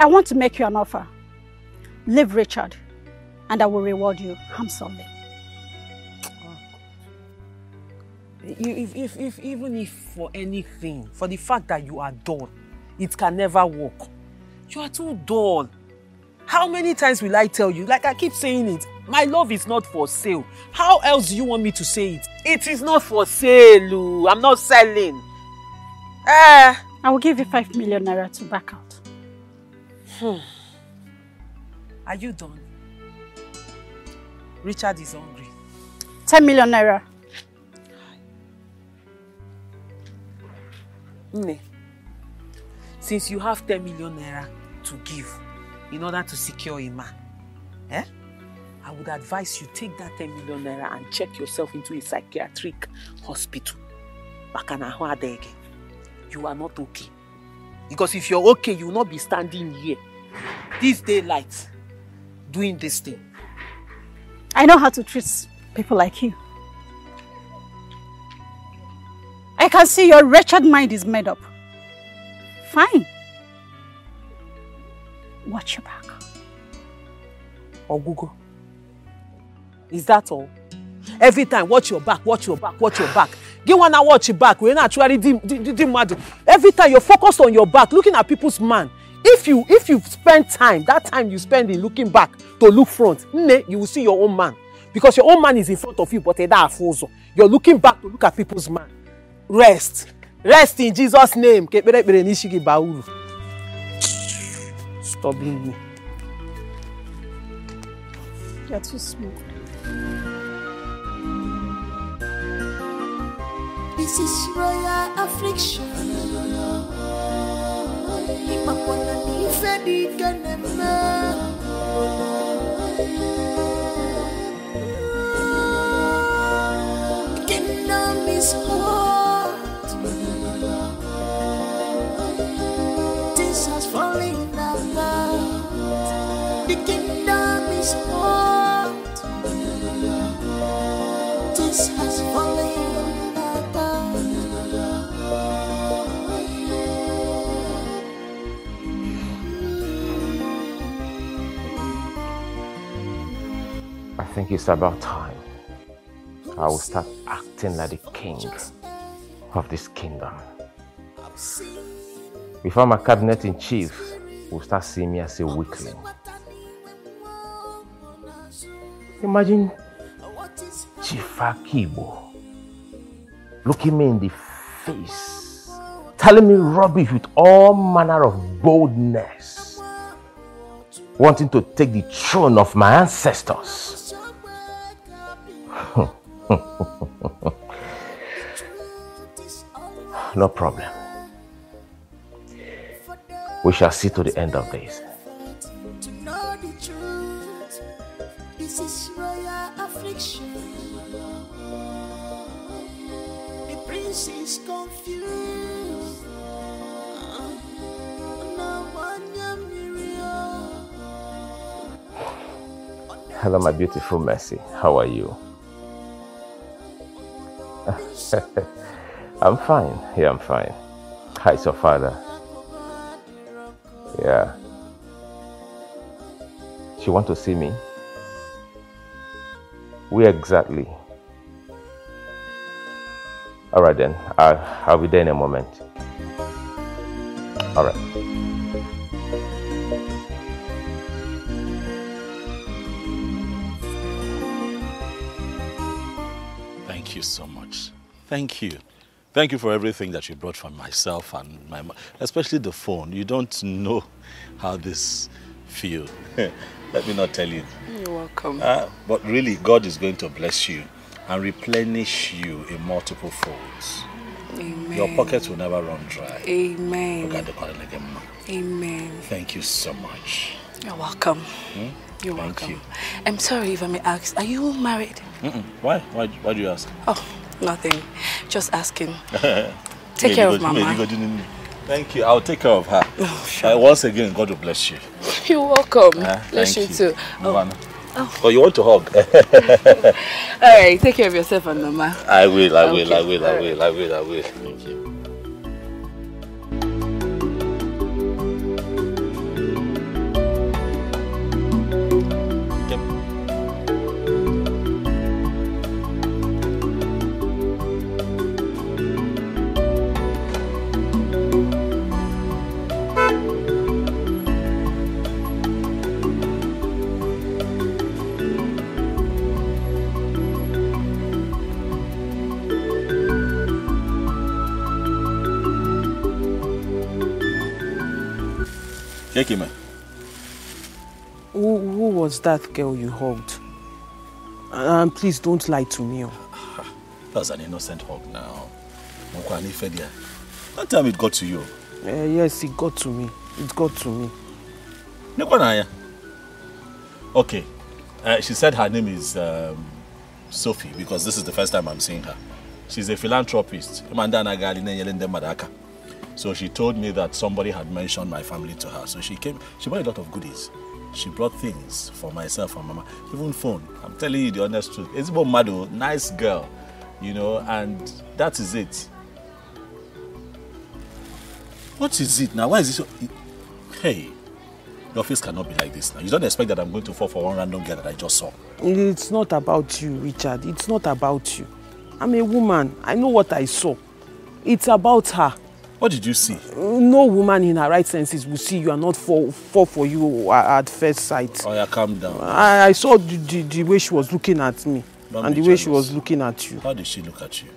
I want to make you an offer. Leave Richard, and I will reward you handsomely. If, if, if, even if for anything, for the fact that you are dull, it can never work. You are too dull. How many times will I tell you? Like I keep saying it, my love is not for sale. How else do you want me to say it? It is not for sale, Lou. I'm not selling. Eh. I will give you five million naira to back out. Hmm. Are you done? Richard is hungry. Ten million naira. Nne, since you have 10 million naira to give in order to secure a man, eh? I would advise you take that 10 million naira and check yourself into a psychiatric hospital. You are not okay. Because if you're okay, you will not be standing here, this daylight, doing this thing. I know how to treat people like you. I can see your wretched mind is made up. Fine. Watch your back. Or Google. Is that all? Every time, watch your back, watch your back, watch your back. Give one now watch back. We're not actually mad. Every time you're focused on your back, looking at people's man. If you if you spend time, that time you spend in looking back to look front, nne, you will see your own man. Because your own man is in front of you, but you're looking back to look at people's man. Rest. Rest in Jesus' name. Kekpere ekpere n'isi gị baa uru. Stubborn me. You're too small. This is royal affliction. Imapona n'ife dị ike na-eme. Kingdom is hot. Think it's about time I will start acting like the king of this kingdom. Before my cabinet in chief will start seeing me as a weakling. Imagine Chief Akibo looking me in the face, telling me rubbish with all manner of boldness, wanting to take the throne of my ancestors. no problem. We shall see to the end of this. This is royal affliction. The prince is confused. Hello, my beautiful Mercy. How are you? I'm fine. Yeah, I'm fine. How's your father? Yeah. She want to see me? Where exactly? All right then. I'll, I'll be there in a moment. All right. Thank you so much. Thank you. Thank you for everything that you brought for myself and my mom, especially the phone. You don't know how this feels. Let me not tell you. You're welcome. Uh, but really, God is going to bless you and replenish you in multiple folds. Amen. Your pockets will never run dry. Amen. Amen. Thank you so much. You're welcome. Hmm? You're Thank welcome. you. I'm sorry if I may ask, are you married? Mm-mm. Why? Why? Why do you ask? Oh, nothing. Just asking. Take care of Mama. Thank you. I'll take care of her. Oh, sure. Uh, once again, God will bless you. You're welcome. Ah, Bless you thank too. Oh, Mwana. Oh, you want to hug? All right, take care of yourself and Mama. I will, I will, Okay. I will, I will, I will, I will. Thank you. Kekime, Who, who was that girl you hugged? And please don't lie to me. oh. that was an innocent hug now. That time it got to you. Eh, yes, it got to me. It got to me. Okay. Uh, she said her name is um, Sophie because this is the first time I'm seeing her. She's a philanthropist. So she told me that somebody had mentioned my family to her. So she came, she bought a lot of goodies. She brought things for myself and mama, even phone. I'm telling you the honest truth. It's about Mado, nice girl, you know, and that is it. What is it now? Why is it so? Hey, your face cannot be like this now. You don't expect that I'm going to fall for one random girl that I just saw. It's not about you, Richard. It's not about you. I'm a woman. I know what I saw. It's about her. What did you see? No woman in her right senses will see you and not fall, fall for you at first sight. Oh yeah, calm down. I, I saw the, the, the way she was looking at me Don't and the way she was looking at you. How did she look at you?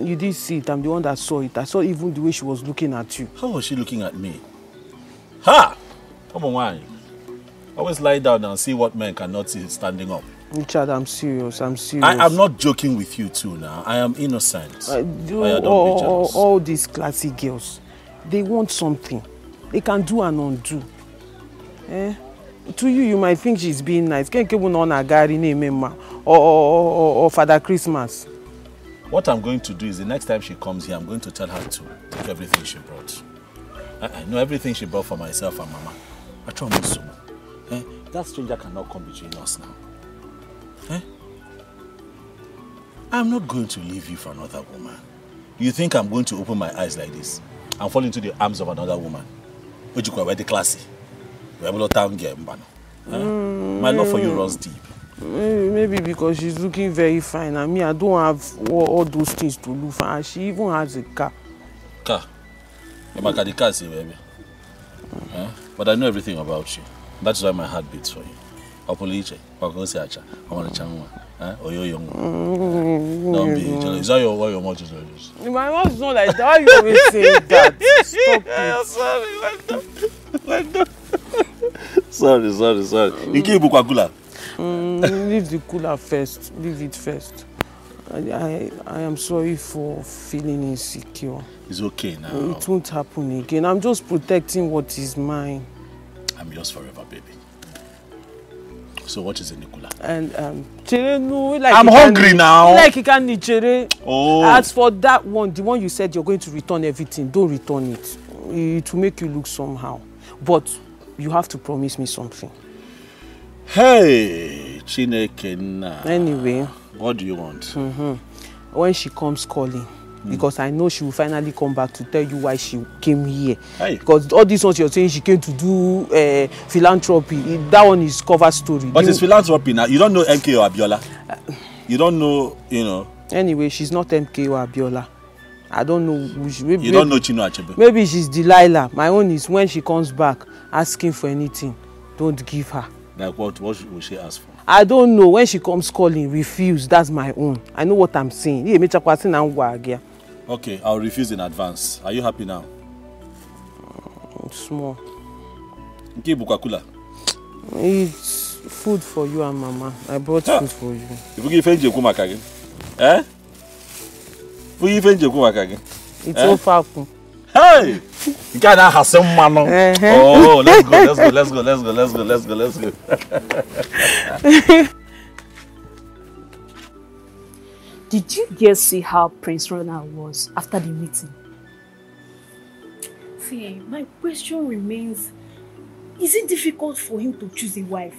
You did see it. I'm the one that saw it. I saw even the way she was looking at you. How was she looking at me? Ha! Come on, why? Always lie down and see what men cannot see standing up. Richard, I'm serious. I'm serious. I am not joking with you too now. I am innocent. Uh, do- be all, all, all these classy girls, they want something. They can do and undo. Eh? To you, you might think she's being nice. Can't keep on a gari name or, or, or, or Father Christmas. What I'm going to do is the next time she comes here, I'm going to tell her to take everything she brought. I, I know everything she brought for myself and Mama. I try to so. Eh? That stranger cannot come between us now. Eh? I'm not going to leave you for another woman. You think I'm going to open my eyes like this and fall into the arms of another woman? Ojukwa, we're the classy. Eh? My love for you runs deep. Maybe, because she's looking very fine and me, I don't have all, all those things to look for. And she even has a car. Car. You're my kadikasi, baby. Eh? But I know everything about you. That's why my heart beats for you. Opoliche, Wakosiacha, Omanachanwa, eh? Oyoyong. Don't be jealous. Is that your, why your mouth is like this? My mouth is not like that. Why you always say that? Stop it. Sorry, sorry, sorry. Iki Bukwagula. Mm, leave the cooler first. Leave it first. I, I, I am sorry for feeling insecure. It's okay now. It won't happen again. I'm just protecting what is mine. I'm yours forever, baby. So what is in the cooler? And um, chere no, like I'm you can- hungry now. Like you can need chere. Oh. As for that one, the one you said you're going to return everything, don't return it. It will make you look somehow. But you have to promise me something. Hey, Chineke na. Anyway. What do you want? Mm-hmm. When she comes calling, because I know she will finally come back to tell you why she came here. Hey. Because all these ones you're saying she came to do uh, philanthropy, it- that one is cover story. But it's philanthropy now. You don't know MK or Abiola. You don't know, you know. Anyway, she's not MK or Abiola. I don't know who she maybe, You don't know Chino Achebe. Maybe she's Delilah. My own is when she comes back asking for anything, don't give her. Like what? What will she ask for? I don't know when she comes calling, refuse. That's my own. I know what I'm saying. Iye mecha kwasi na ngwa agia. Okay, I'll refuse in advance. Are you happy now? Small. Nke Bukwakula. It's food for you and mama. I brought Ah. food for you. Ifugi ife nje ekwu maka gị. Eh? Ifugi ife nje ekwu maka gị. It's Eh? ofe. Hey! Nke a na-ahasị mmanụ. Oh, let's go, let's go, let's go, let's go, let's go, let's go, let's go. Did you guys see how Prince Ronald was after the meeting? See, my question remains is it difficult for him to choose a wife?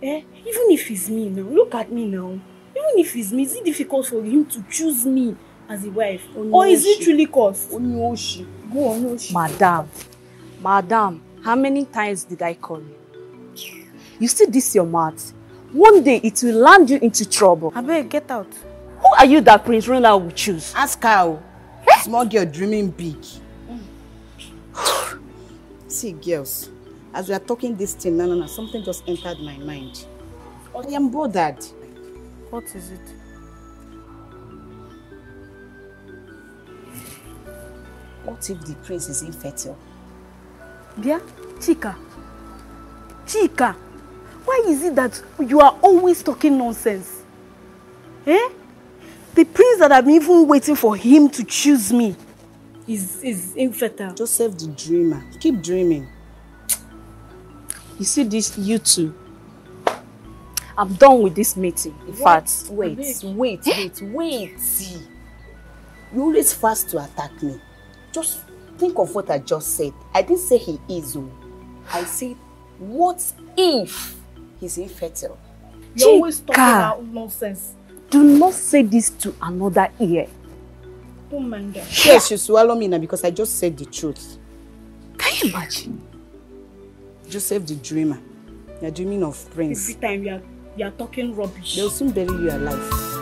Eh? Even if it's me now, look at me now. Even if it's me, is it difficult for him to choose me as a wife? Or is it really cost? Onyoshi. Go on, Onyoshi. Madam, madam, how many times did I call you? You see this your mouth. One day it will land you into trouble. Abeg, get out. Who are you that Prince Ronald will choose? Ask her. o. Small girl dreaming big. See, girls, as we are talking this thing, no, no, no, something just entered my mind. Oh, I am bothered. What is it? What if the prince is infertile? Dear Chika, Chika, why is it that you are always talking nonsense? Eh? The prince that I'm even waiting for him to choose me is, is infertile. Joseph the dreamer. Keep dreaming. You see this, you two. I'm done with this meeting. In fact, Wait, wait, wait, wait. You always fast to attack me. Just think of what I just said. I didn't say he is. oh. I said, what if he's infertile? You're always talking Chika. out nonsense. Do not say this to another ear. Don't mind her. Yes, you swallow me now because I just said the truth. Can you imagine? Joseph the dreamer. You're dreaming of prince. Every time you are, you are talking rubbish. They'll soon bury you alive.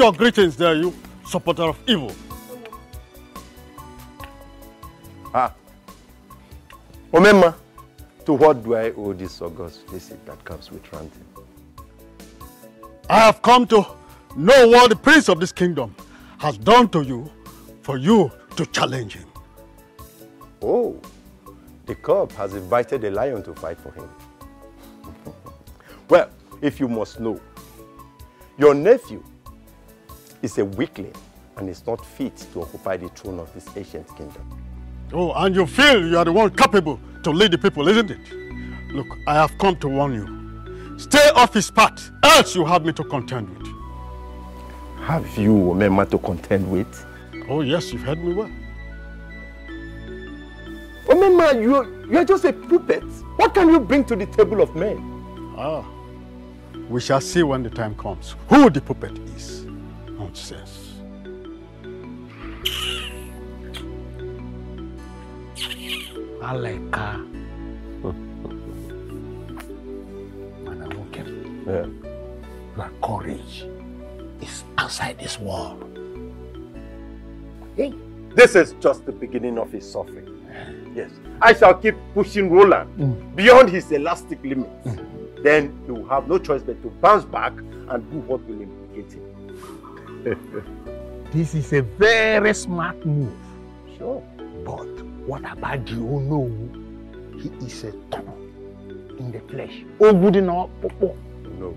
Your greetings there, you supporter of evil. Ah. Omema, to what do I owe this august visit that comes with ranting? I have come to know what the prince of this kingdom has done to you for you to challenge him. Oh, the cub has invited a lion to fight for him. well, if you must know, your nephew is a weakling and is not fit to occupy the throne of this ancient kingdom. Oh, and you feel you are the one capable to lead the people, isn't it? Look, I have come to warn you. Stay off his path, else you have me to contend with. Have you Omema to contend with? Oh, yes, you've heard me well. Omema, you, you are just a puppet. What can you bring to the table of men? Ah, we shall see when the time comes who the puppet is. Aleka. Mana nwoke m. Your courage is outside this world. Hey, this is just the beginning of his suffering. Eh. Yes, I shall keep pushing Roland mm. beyond his elastic limits. Mm. Then he will have no choice but to bounce back and do what will implicate him. This is a very smart move. Sure. But what about the Ono? He is a thorn in the flesh. Oh, good enough. No.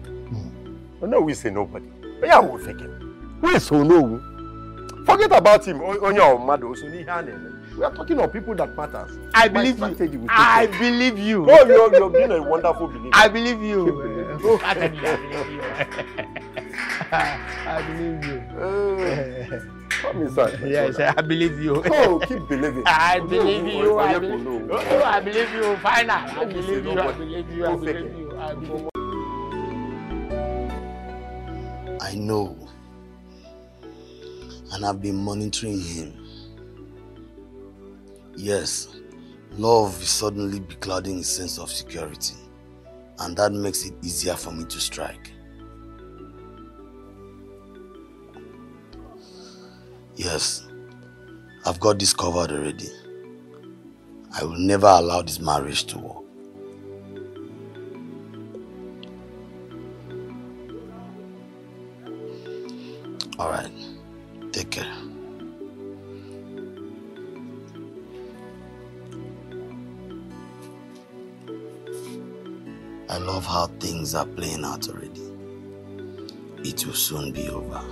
Oh, no, we say nobody. But yeah, we'll take him. We so no. Forget about him. O- Onye or mmadụ, o so n'ihe a na-eme. We are talking of people that matters. I believe you. I believe you. No, you're, you're being a wonderful believer. I believe you. Oh, I believe you. I believe you. Come inside. my Yes, brother. I believe you. Oh, keep believing. I believe you. I believe you. no. Oh, I believe you. Fine. I believe you. I believe you. I believe you. I believe I know. And I've been monitoring him. Yes, love is suddenly beclouding his sense of security. And that makes it easier for me to strike. Yes, I've got this covered already. I will never allow this marriage to work. All right. Take care. I love how things are playing out already. It will soon be over.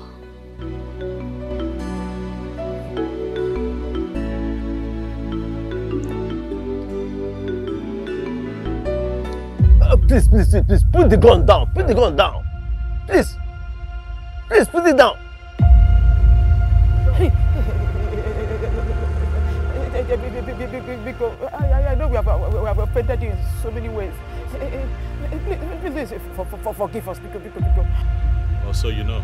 Uh, please, please, please, please, put the gun down. Put the gun down. Please. Please, put it down. Because I, I know we have, we have offended you in so many ways. Please, please for, for, for, forgive us, because, because, because. Also, you know.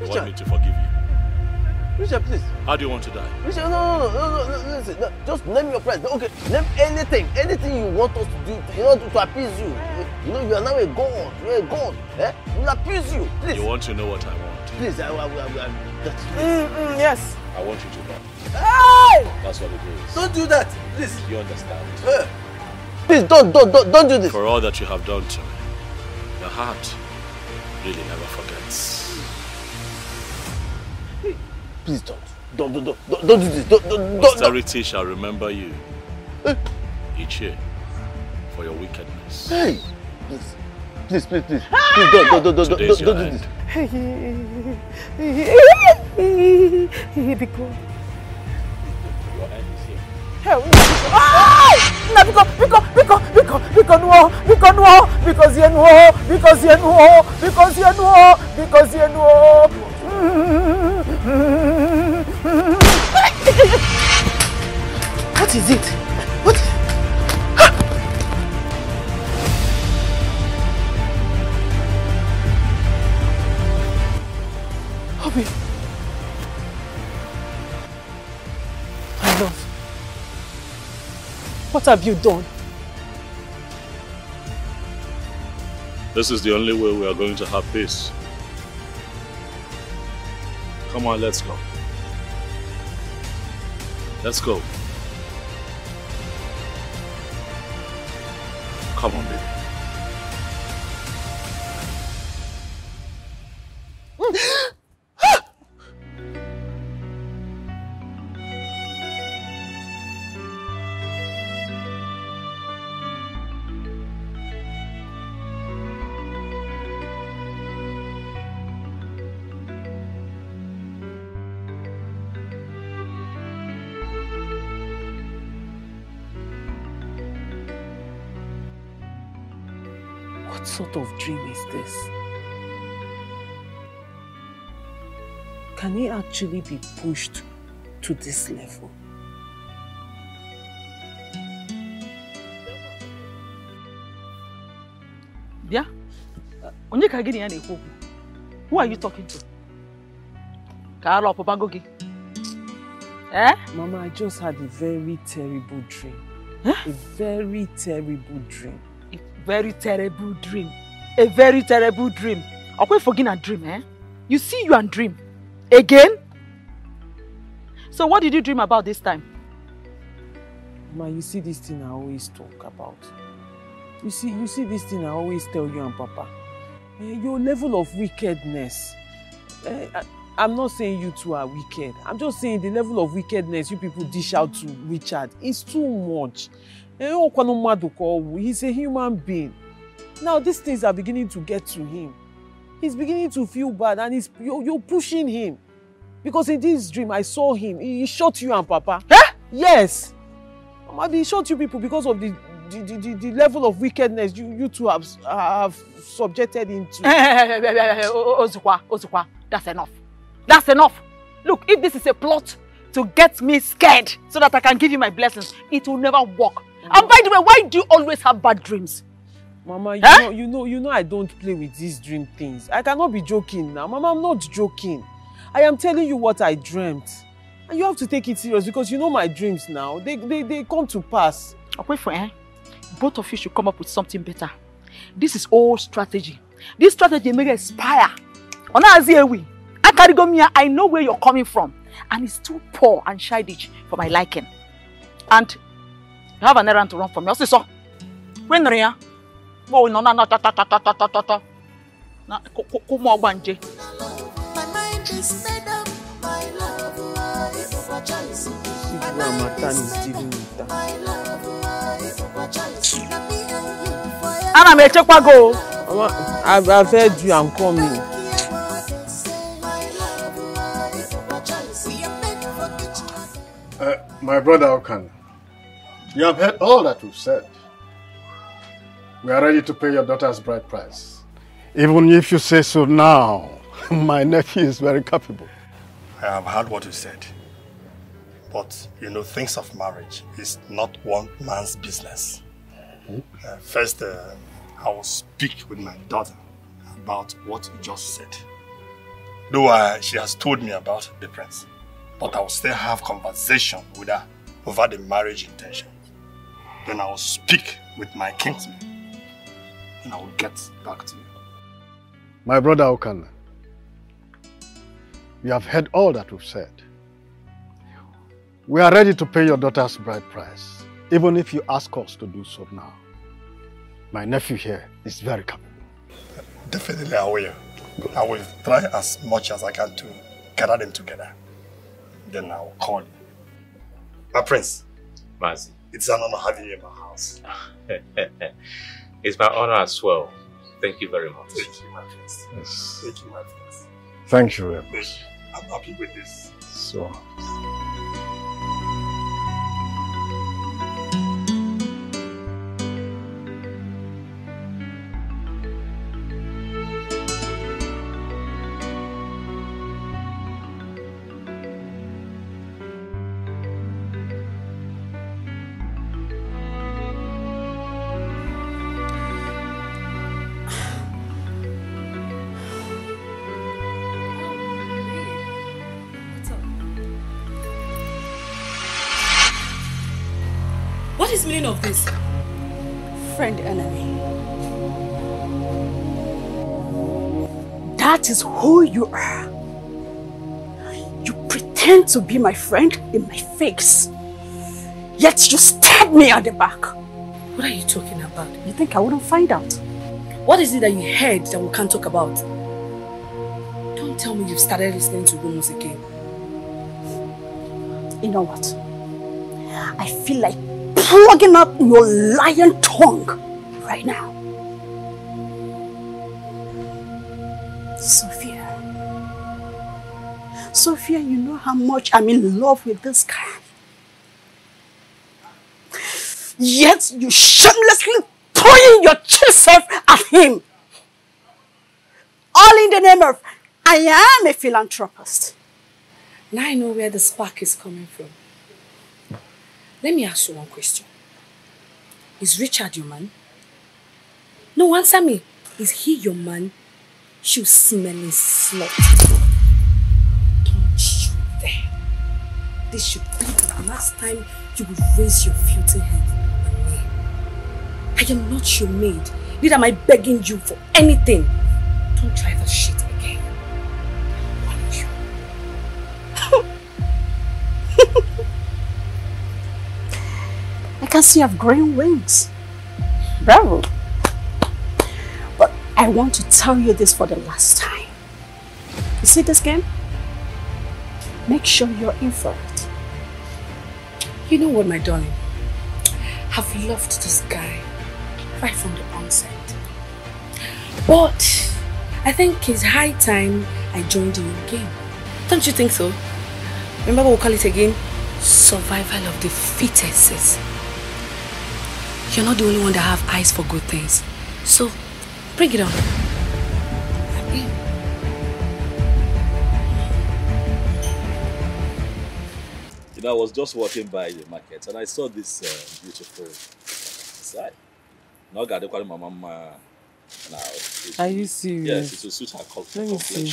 You want me to forgive you? Richard, please. How do you want to die? Richard, no, no, no, no, no, no, listen. No, just name your price. Okay, name anything, anything you want us to do, you know, to, to appease you. You know, you are now a god. You're a god. Eh? We'll appease you. Please. You want to know what I want? Please, I, I, I, I, that's, Mm, mm, yes. I want you to die. Hey! That's what it is. Don't do that, please. You understand? Eh. Please, don't, don't, don't, don't do this. For all that you have done to me, your heart really never forgets. Please don't. Don't, don't, don't, don't, don't do this. Don't, don't, don't. don't. Shall remember you each year for your wickedness. Hey! Please, please, please, please. Please, don't, don't, don't, don't, don't, Today's don't, do this. Because. Your end is here. Hell, no, because, because, because, because, because, no, because, no, because, you know, because, you know, because, you know, because, you know. What is it? What? Obi. My love. What have you done? This is the only way we are going to have peace. Come on, let's go. Let's go. Come on, baby. Of dream is this? Can he actually be pushed to this level? Bịa, onye ka gị na ya na-ekwu okwu? Who are you talking to? Ka ara ọpụpago gị. Eh? Mama, I just had a very terrible dream. A very terrible dream. A very terrible dream. A very terrible dream. Ifo gị na dream, eh? You see you and dream. Again? So what did you dream about this time? Mama, you see this thing I always talk about. You see, you see this thing I always tell you and Papa. Eh, your level of wickedness. Eh, I, I'm not saying you two are wicked. I'm just saying the level of wickedness you people dish out to Richard is too much. Wụ. He's a human being. Now these things are beginning to get to him. He's beginning to feel bad and he's, you're, you're pushing him. Because in this dream, I saw him. He, he shot you and Papa. Eh? Yes. Mama, he shot you people because of the the, the, the, the level of wickedness you, you two have, have subjected into. Ozukwa, Ozukwa, that's enough. That's enough. Look, if this is a plot to get me scared so that I can give you my blessings, it will never work. And by the way, why do you always have bad dreams? Mama, you Huh? know, you know, you know, I don't play with these dream things. I cannot be joking now, Mama. I'm not joking. I am telling you what I dreamt, and you have to take it serious because you know my dreams now. They, they, they come to pass. Okay, for eh? Both of you should come up with something better. This is old strategy. This strategy may expire. Onazi Ewi, Akarigomia, I know where you're coming from, and it's too poor and childish for my liking. And you have an errand to run from. Your sister, when Ria, oh gbanwe nọ na ta. na ụmụ ọgba nje ana m echekwa go. I've heard you and coming. Uh, my brother Okan, you have heard all that we've said. We are ready to pay your daughter's bride price. Even if you say so now, my nephew is very capable. I have heard what you said. But, you know, things of marriage is not one man's business. Uh, first, uh, I will speak with my daughter about what you just said. Though uh, she has told me about the prince, but I will still have conversation with her over the marriage intention. Then I will speak with my kinsman, and I will get back to you. My brother Okan, you have heard all that we've said. We are ready to pay your daughter's bride price, even if you ask us to do so now. My nephew here is very capable. Definitely I will. I will try as much as I can to gather them together. Then I will call you. My prince, Mazi. it's an honor having you in my house. it's my honor as well. Thank you very much. Thank you, my prince. Yes. Thank you, my prince. Thank you very much. Thank you. I'm happy with this. So. That is who you are. You pretend to be my friend in my face. Yet you stab me at the back. What are you talking about? You think I wouldn't find out? What is it that you heard that we can't talk about? Don't tell me you've started listening to rumors again. You know what? I feel like plugging up your lion tongue right now. Sophia, you know how much I'm in love with this guy. Yet you shamelessly throwing your self at him. All in the name of I am a philanthropist. Now I know where the spark is coming from. Let me ask you one question. Is Richard your man? No, answer me. Is he your man? You smelling slut. Dare. This should be the last time you will raise your filthy hand on me. I am not your maid. Neither am I begging you for anything. Don't try that shit again. I want you. I can see you have growing wings. Bravo. But I want to tell you this for the last time. You see this game? Make sure you're in for it. You know what, my darling? I've loved this guy right from the onset. But I think it's high time I joined in again. Don't you think so? Remember what we call it again? Survival of the fittest. You're not the only one that have eyes for good things. So, bring it on. I'm in. I was just walking by the market and I saw this uh, beautiful side. Now, got the my mama now. it- Are you serious? Yes, it will suit her cul- Let me see.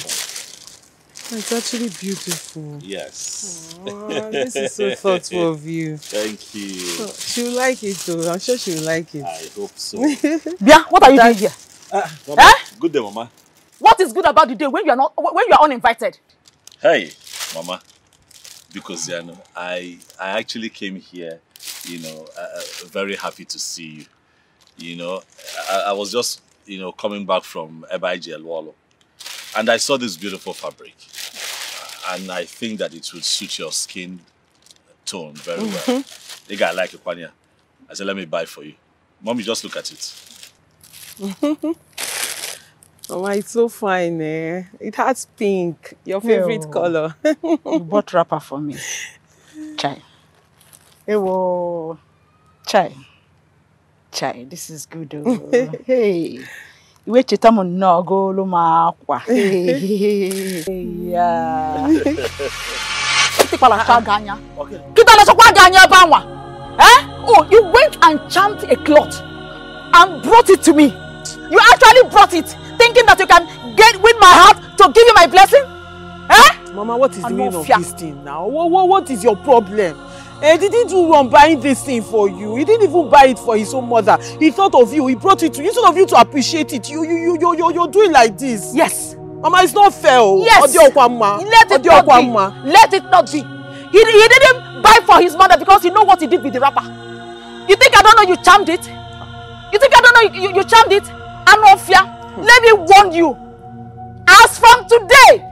It's actually beautiful. Yes. Aw, this is so thoughtful of you. Thank you. So, she'll like it though. I'm sure she'll like it. I hope so. Bia, what are you doing here? Mama, Good day, Mama. What is good about the day when you are not when you are uninvited? Hey, Mama. Because you know, I I actually came here, you know, uh, uh, very happy to see you. You know, I, I was just you know, coming back from Ebaiji Elwalo. And I saw this beautiful fabric. And I think that it would suit your skin tone very well. Mhm. The guy like it, Kwanya. I said, let me buy for you. Mommy, just look at it. Mama, it's so fine, eh? It has pink, your favorite Yo. color. you bought wrapper for me. Chai. Ewo. Chai. Chai, this is good. Oh. hey. Iwe cheta m nnọọ goolu m akwa. Ya. Kịtịkwala cha gị anya. Kịta na-esokwa gị anya ebe anwa. Eh? Oh, you went and charmed a cloth and brought it to me. You actually brought it, thinking that you can get win my heart to give you my blessing? Eh? Mama, what is the meaning of this thing now? What, what, what is your problem? Eh, did he do wrong buying this thing for you? He didn't even buy it for his own mother. He thought of you. He brought it to you. Instead of you to appreciate it, you, you, you, you, you, you're doing like this. Yes. Mama, it's not fair. oh. Yes. Let it not be. Let it not be. He, he didn't buy for his mother because he know what he did with the wrapper. You think I don't know you charmed it? You think I don't know you, you, you charmed it? Anofia, let me warn you. As from today,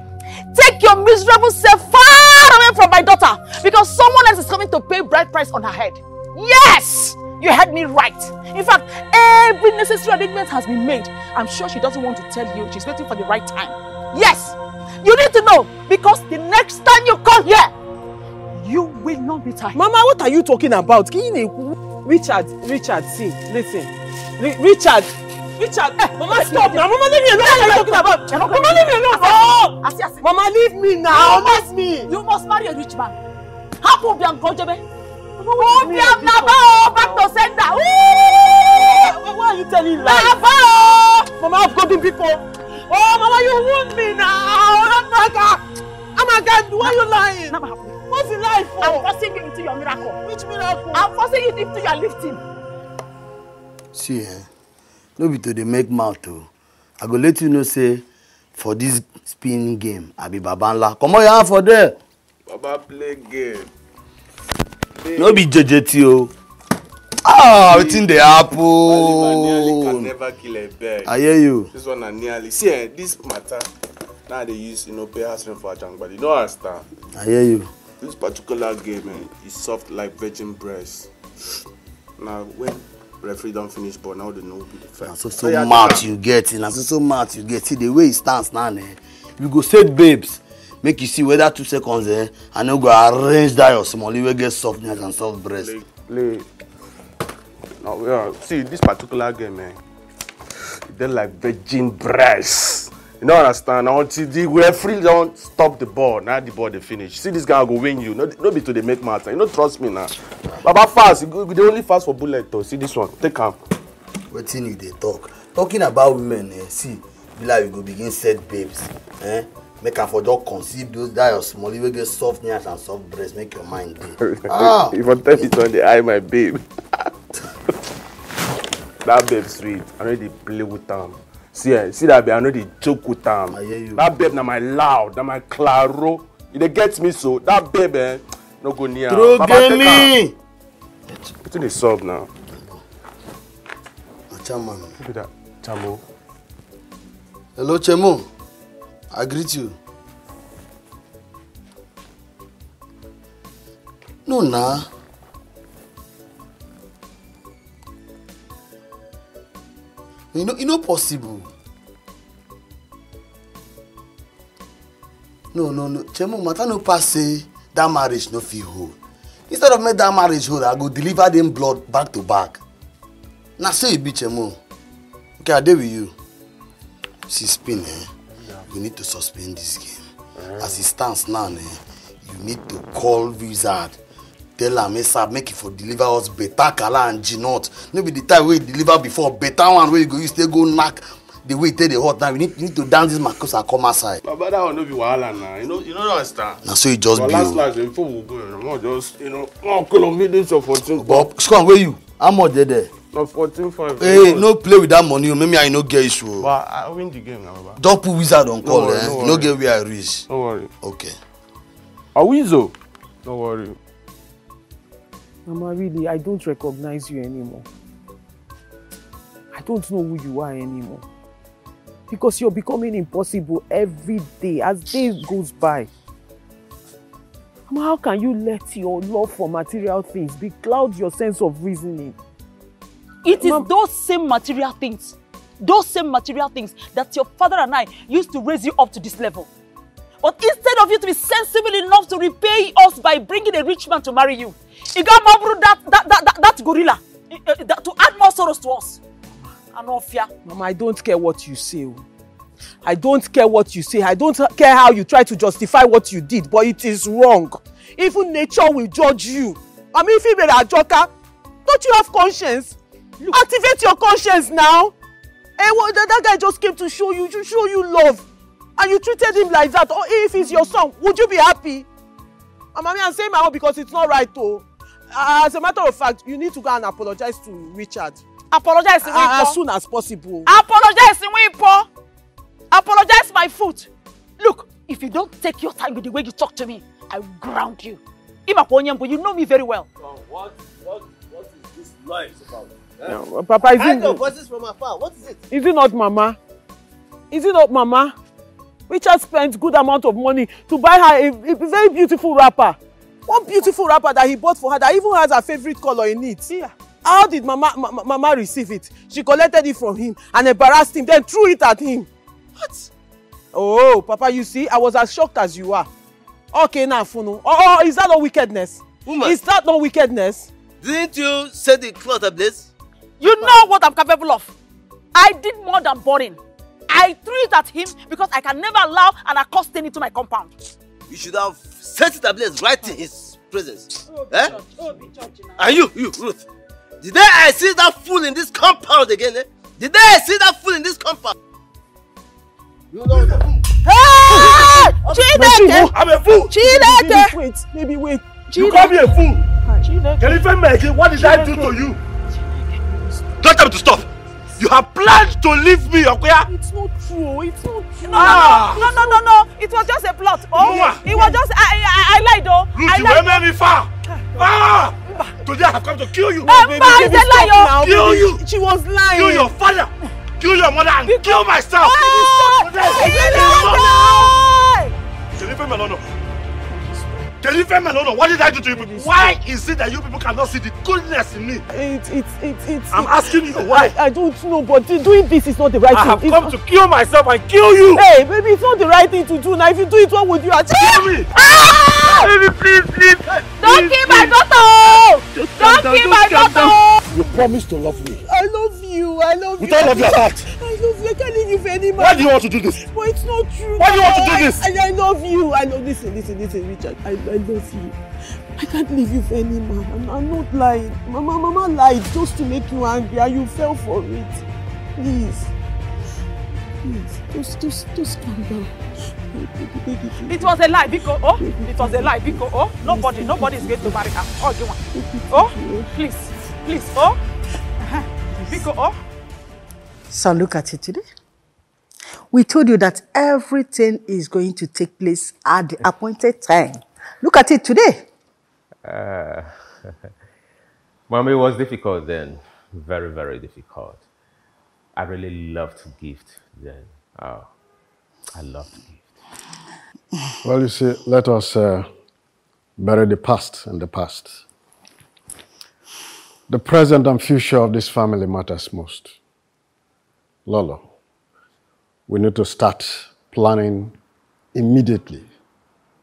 take your miserable self far away from my daughter because someone else is coming to pay bride price on her head. Yes! You heard me right. In fact, every necessary arrangement has been made. I'm sure she doesn't want to tell you. She's waiting for the right time. Yes! You need to know because the next time you come here, you will not be tired. Mama, what are you talking about? Richard, Richard, see, listen. Ri- Richard, Richard, eh, Mama, stop now. Mama, leave me alone. What are you talking about? Mama, leave me alone. Oh! Mama, leave me now. Leave me. You must marry a rich man. Happen be Nkojebe. Obiam Naba back to sender. Why are you telling lies? Naba o! Mama, I've gotten people. Oh, Mama, you wound me now. Amaka, Amaka, why are you lying? What's the lie for? I'm forcing you into your miracle. Which miracle? I'm forcing you into your lifting. see eh no be to dey make mouth o i go let you know say for dis spin game i be baba nla comot your hand for there Baba play game. no be jejeti o ah wetin dey Can happen never kill a bird. I hear you. This one na nearly. See, eh, this matter now they use, you know, pay house rent for Ajang, but you don't understand. i hear you This particular game, eh, is soft like virgin breast. Now, when referee don't finish, but now they know who be the first. so so mouth you get na so so mouth you get see the way e stand now eh you go set babes make you see whether two seconds eh i no go arrange that your small wey get soft neck and soft breast. Play. Now, yeah, see, this particular game, eh, they like virgin breast. You don't understand? Until the referee don't stop the ball, now the ball they finish. See, this guy go win you. No, no be to they make matter. You don't trust me now. Baba fast. Go- They only fast for bullet though. See this one. Take am. wetin you dey talk talking about women eh see be like we go begin set babes eh make am for just conceive those that your small wey get soft nyash and soft breast make your mind dey ah if I tell you one day, I my babe. that babe sweet. I know they play with am. See, eh, see that babe. I know they joke with am. I. That babe, na my loud, na my claro. You dey get me so. That babe, eh, no go near. am. Baba, take me. Am. Wetin dey sup now? na chairman Who be that? Chamo. hello chemo i greet you no na e no e no possible no no no chemo matter no pass say that marriage no fit hold instead of make that marriage hold i go deliver them blood back to back. Na so e be chemo. Okay i dey with you. See spin eh? You need to suspend this game. As e stands now eh you need to call wizard. Tell am asap make e for deliver us better kala and ginot no be the time wey e deliver before better one wey you go use take go knack the way e take dey hot now you need you need to dance this makosa come outside. Baba, that one no be wahala now. You know, you know understand. na so e just be last o last before we go, you know, just you know, one of minutes of fourteen. but score wey you how much dey there. Na fourteen five. hey no play with that money o make me and you no get issue o But I win the game now, Baba. just put wizard on No call eh no you no get where i reach. No worry. okay. Awizo. No worry. Mama, really, I don't recognize you anymore. I don't know who you are anymore. Because you're becoming impossible every day as days goes by. How can you let your love for material things becloud your sense of reasoning? It is those same material things, those same material things that your father and I used to raise you up to this level. But instead of you to be sensible enough to repay us by bringing a rich man to marry you, you got that, that, that, that, that gorilla eh, that, to add more sorrows to us. Anofia. Mama, I don't care what you say. oh. I don't care what you say. I don't care how you try to justify what you did, but it is wrong. Even nature will judge you. I mean, if you a joker, don't you have conscience? Activate your conscience now. Hey, well, that, that guy just came to show you, to show you love. And you treated him like that. Or if he's your son, would you be happy? And mommy, I'm saying my own because it's not right, though. Uh, as a matter of fact, you need to go and apologize to Richard. Apologize Uh, Wipo. as soon as possible. Apologize, Wipo. Apologize, my foot. Look, if you don't take your time with the way you talk to me, I will ground you. Imakonyembo, you know me very well. What, what, what is this noise about? Yeah, well, Papa, is it, your voices from afar. What is it? is it not Mama? Is it not Mama? Richard spent good amount of money to buy her a, a very beautiful wrapper. One beautiful wrapper that he bought for her that even has her favorite color in it. Yeah. How did Mama, Ma- Mama receive it? She collected it from him and embarrassed him, then threw it at him. What? Oh, Papa, you see, I was as shocked as you are. Okay, now, Funu. Oh, oh, is that not wickedness? Woman. Is that not wickedness? Didn't you set the cloth ablaze? You know what I'm capable of. I did more than boring. I threw it at him because I can never allow an accursed thing into my compound. You should have set it ablaze right in his presence. eh? And you, you, Ruth. Did I see that fool in this compound again? Eh? Did I see that fool in this compound? You know Hey! Chineke! I'm a fool. Chineke! Maybe wait, maybe wait. You call me a fool. Chineke. Can you find me again? What did I do to you? Don't tell me to stop. You have planned to leave me, Okoya. It's not true. It's not true. No, Ah. no, no, no, no, no. It was just a plot. Oh, Mama. it was just. I, I, I lied, though. Ruth, I you lied. made me far. Ah! Today I have come to kill you. Mama, Baby, baby, a stop oh. now, Kill baby. you. She was lying. Kill your father. Kill your mother and kill myself. Ah! Can you leave me alone? Can you leave me alone? What did I do to you people? Why is it that you people cannot see the goodness in me? It's, it's, it's, it's. I'm it's- asking you why. I, I don't know, but doing this is not the right I thing. have It's come to kill myself and kill you. Hey, baby, it's not the right thing to do. Now, if you do it, what would you achieve? Kill me. Ah! Baby, please, please. Don't kill my daughter! Don't kill my daughter! You promised to love me. I love you. I love With you. all of your heart. I love you. I can't leave you for any man. Why do you want to do this? But it's not true. Why do you want to do I- this? I, I love you. I love. Listen, listen, listen, Richard. I, I love you. I can't leave you for any man. I'm, I'm not lying. Mama, Mama lied just to make you angry, and you fell for it. Please, please, just, just, just calm down. It was a lie, Biko. Oh, it was a lie, Biko. Oh, nobody, nobody is going to marry her. Oh, you want? Oh, please, please. Oh, uh-huh. Biko. Oh. So look at it today. We told you that everything is going to take place at the appointed time. Look at it today. Uh, Mommy, it was difficult then. Very, very difficult. I really loved to gift then. Oh, I loved gift. Well, you see, let us uh, bury the past in the past. The present and future of this family matters most. Lolo, we need to start planning immediately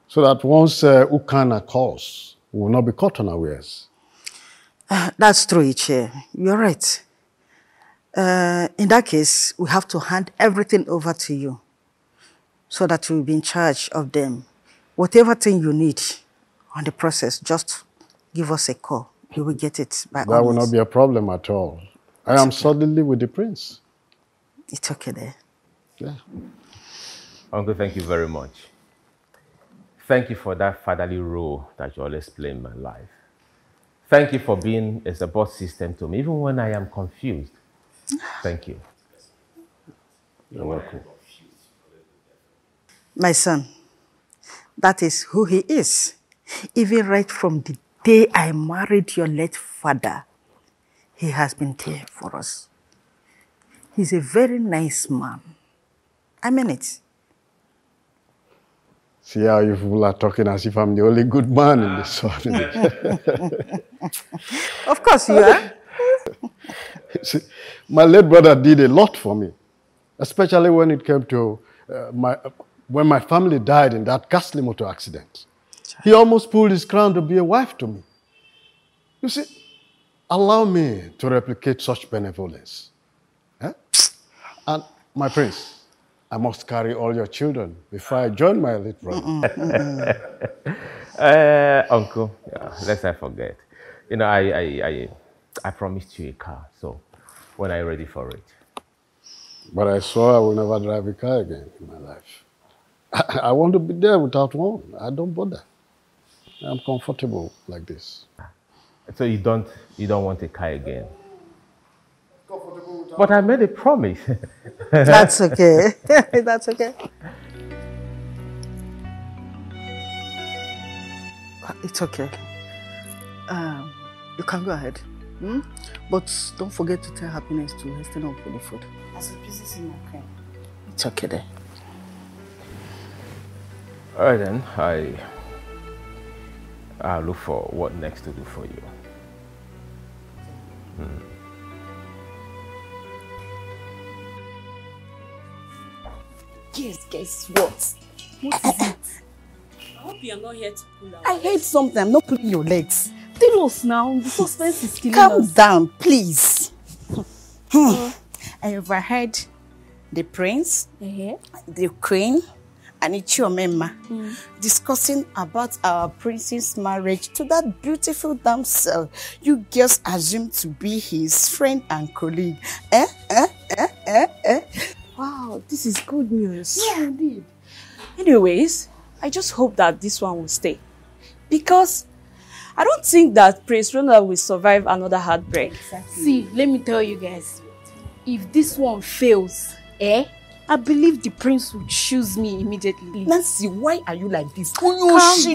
so that once uh, Ukana calls, we will not be caught unawares. Uh, that's true, Ichie. You're right. Uh, in that case, we have to hand everything over to you so that you'll be in charge of them. Whatever thing you need on the process, just give us a call. You will get it by That all will not be a problem at all. I am suddenly with the prince. It's okay there. Yeah. Uncle, thank you very much. Thank you for that fatherly role that you always play in my life. Thank you for being a support system to me, even when I am confused. Thank you. You're welcome. My son, that is who he is. Even right from the day I married your late father, he has been there for us. He's a very nice man. I mean it. See how you people are talking as if I'm the only good man in this family. Of course you are. See, my late brother did a lot for me, especially when it came to uh, my when my family died in that ghastly motor accident. He almost pulled his crown to be a wife to me. You see, allow me to replicate such benevolence. Eh? And my prince, I must carry all your children before I join my late brother. Uh, uncle, yeah, lest I forget. You know, I, I, I, I promised you a car, so when are you ready for it? But I swore I will never drive a car again in my life. I, I want to be there without one. I don't bother. I'm comfortable like this. So you don't, you don't want a car again? But I made a promise. That's okay. That's okay. It's okay. Um, you can go ahead. Hmm? But don't forget to tell happiness to hasten up for the food. As a pieces in my cream. It's okay there. All right then, I, I'll look for what next to do for you. Hmm. Yes, guess what? What is it? I hope you are not here to pull out. I hate something. I'm not pulling your legs. Tell us now. The suspense is killing Calm us. down, please. Hmm. I overheard the prince, the queen, and Ichiomema discussing about our prince's marriage to that beautiful damsel you girls assumed to be his friend and colleague. Eh? Eh? Eh? Eh? Eh? Wow, this is good news. Yeah, indeed. Anyways, I just hope that this one will stay. Because I don't think that Prince Ronald will survive another heartbreak. See, let me tell you guys, if this one fails, eh, I believe the prince will choose me immediately. Nancy, why are you like this? Calm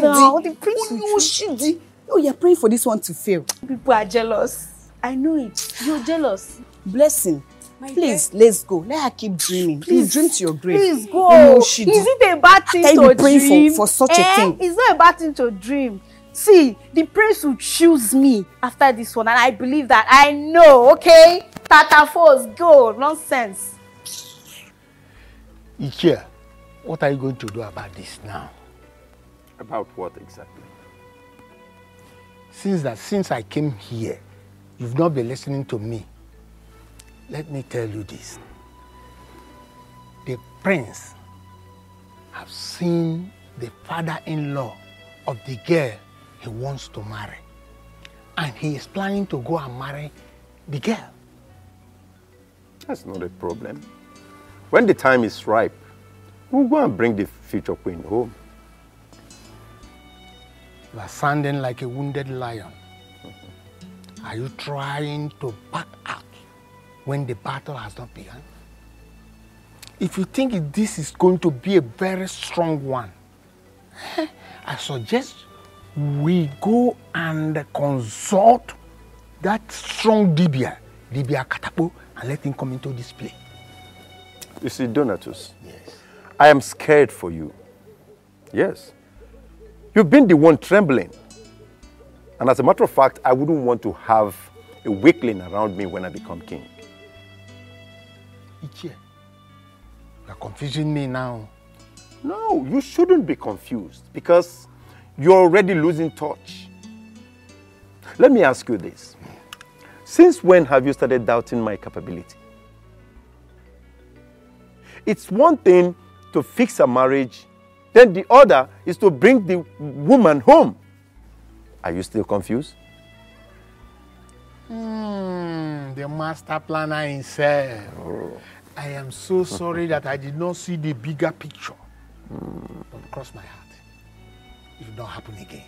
down, the prince will Oyoshidi. Oh, you're praying for this one to fail. People are jealous. I know it. You're jealous. Blessing. My Please, let's go. Let her keep dreaming. Please, dream to your grave. Please go. Is it a bad thing After to you praying for- dream? for such a eh? thing. It's not a bad thing to dream. See, the prince will choose me after this one, and I believe that. I know, okay? Tata force, go. Nonsense. Ichie, what are you going to do about this now? About what exactly? Since that since I came here, you've not been listening to me. Let me tell you this. The prince have seen the father-in-law of the girl he wants to marry. And he is planning to go and marry the girl. That's not a problem. When the time is ripe, we'll go and bring the future queen home. You are sounding like a wounded lion. Are you trying to back out when the battle has not begun? If you think this is going to be a very strong one, I suggest we go and consult that strong Dibia, Dibia Katapo, and let him come into this play. You see, Donatus, yes. I am scared for you. Yes. You've been the one trembling. And as a matter of fact, I wouldn't want to have a weakling around me when I become king. Ichie, you are confusing me now. No, you shouldn't be confused because you're already losing touch. Let me ask you this. Since when have you started doubting my capability? It's one thing to fix a marriage, then the other is to bring the woman home. Are you still confused? Hmm, the master planner himself. I am so sorry that I did not see the bigger picture. But cross my heart. It will not happen again.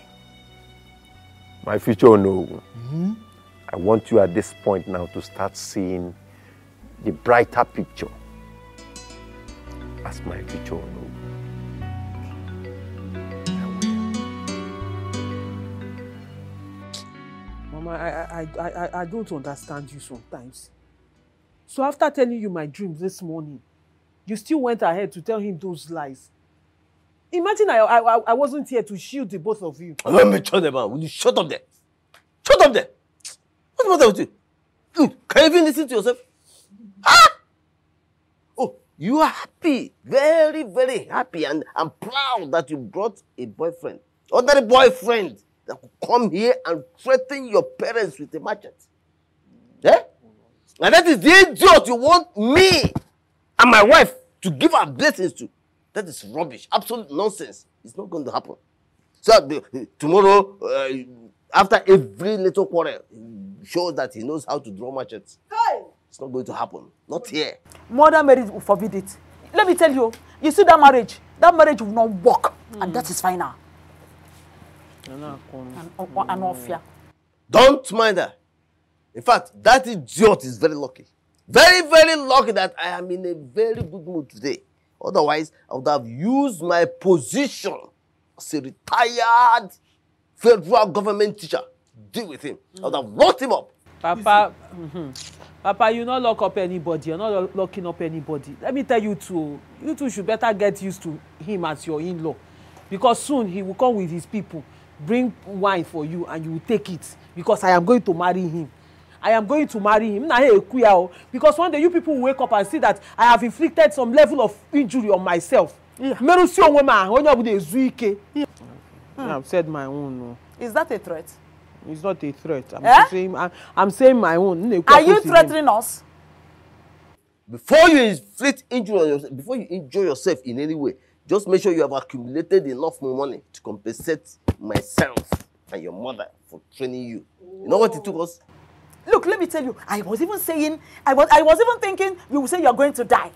My future, no. Hmm? I want you at this point now to start seeing the brighter picture as my future. Mama, I, I, I, I, don't understand you sometimes. So after telling you my dreams this morning, you still went ahead to tell him those lies. Imagine I, I, I- wasn't here to shield the both of you. Let me tell them, man. Will you shut up there? Shut up there. What's the matter with you? Can you even listen to yourself? Ah! You are happy. Very, very happy. And I'm proud that you brought a boyfriend. Ordinary boyfriend that could come here and threaten your parents with a machete. Eh? And that is the idiot you want me and my wife to give our blessings to. That is rubbish. Absolute nonsense. It's not going to happen. So the- tomorrow, uh, after every little quarrel, shows that he knows how to draw machetes. It's not going to happen. Not here. Mother Mary will forbid it. Let me tell you, you see that marriage, that marriage will not work. And that is final. And, and all fear. Don't mind her. In fact, that idiot is very lucky. Very, very lucky that I am in a very good mood today. Otherwise, I would have used my position as a retired federal government teacher deal with him. I would have locked him up. Papa, mhm. Papa, you not lock up anybody. You're not lo- locking up anybody. Let me tell you two. You two should better get used to him as your in-law, because soon he will come with his people, bring wine for you, and you will take it. Because I am going to marry him. I am going to marry him. Na hey kuya o. Because one day you people will wake up and see that I have inflicted some level of injury on myself. Merusi onwe m ahụ onye ọbụla ezu ike. I have said my own. No. Is that a threat? It's not a threat. I'm Eh? saying I'm, I'm saying my own. Nne Are you threatening us? Before you inflict injury on yourself, before you injure yourself in any way, just make sure you have accumulated enough money to compensate myself and your mother for training you. You know what it took us? Look, let me tell you, I was even saying, I was, I was even thinking you will say you're going to die.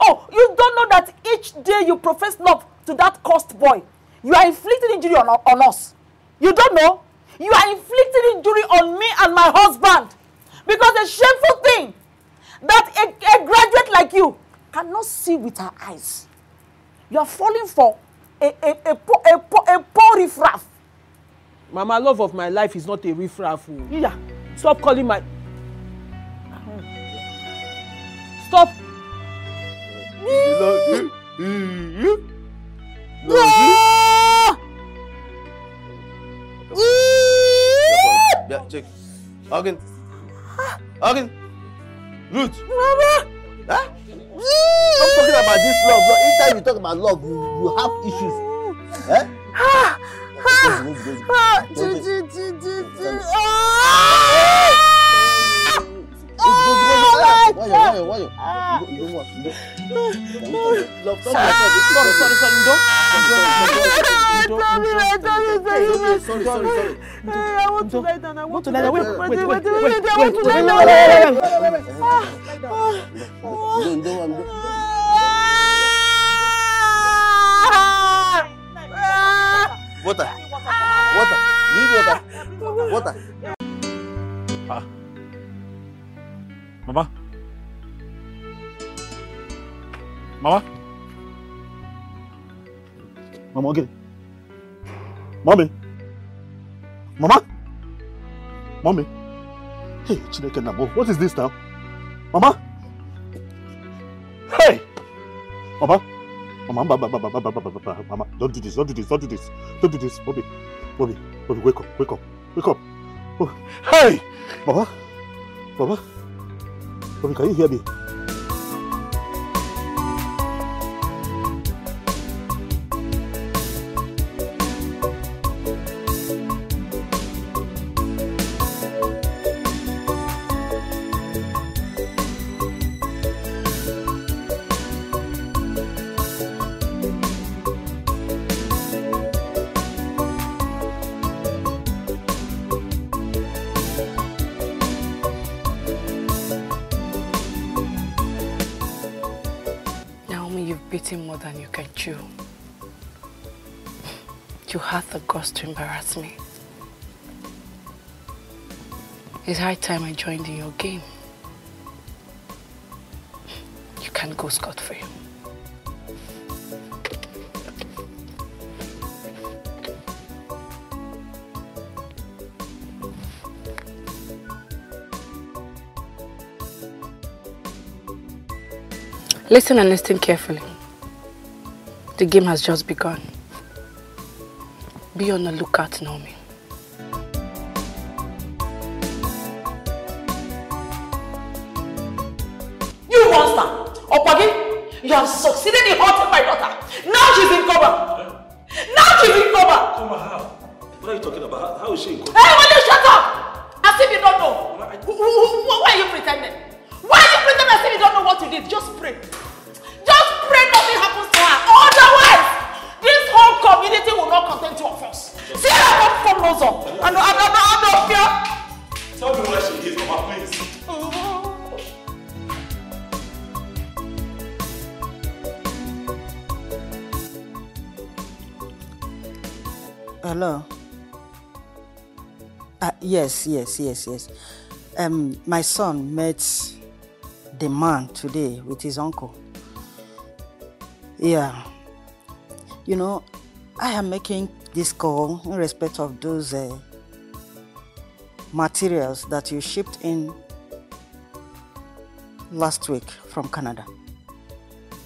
Oh, you don't know that each day you profess love to that cursed boy, you are inflicting injury on, on us. You don't know? You are inflicting injury on me and my husband. Because the shameful thing that a, a graduate like you cannot see with her eyes. You are falling for a, a, a, poor, a, poor, a poor riffraff. Mama, love of my life is not a riffraff. o. Yeah. Stop calling my. Stop. Yeah, check. Again. Again. Ruth. Mama. Huh? Stop talking about this love. No, anytime you talk about love, you, you have issues. Eh? Why you, why you, why you? Don't don't- talk about this. Sorry, sorry, sorry. I want to lie down. I want to lie down. Wait, wait, wait, wait, wait, wait, I want to lie wait, down. wait, wait, wait, Don't, don't, I'm- Water. Water. Need water. Water. Mama. Mama. Mama, get it. Mommy. Mama. Mommy. Hey, Chineke Nabo, what is this now? Mama. Hey. Mama. Mama, Mama, Mama, Mama, Mama, Mama, Mama, don't do this, don't do this, don't do this, don't do this, Bobby, Bobby, Bobby, wake up, wake up, wake up. Oh, hey, Mama, Mama, Bobby, can you hear to embarrass me. It's high time I joined in your game. You can't go scot-free. Listen and listen carefully. The game has just begun. Be on the lookout, Naomi. You monster! Opagi, you have succeeded in hurting my daughter. Now she's in coma. Now she's in coma. Coma how? What are you talking about? How, is she in coma? Hey, yes, yes, yes, yes. Um, my son met the man today with his uncle. Yeah. You know, I am making this call in respect of those uh, materials that you shipped in last week from Canada.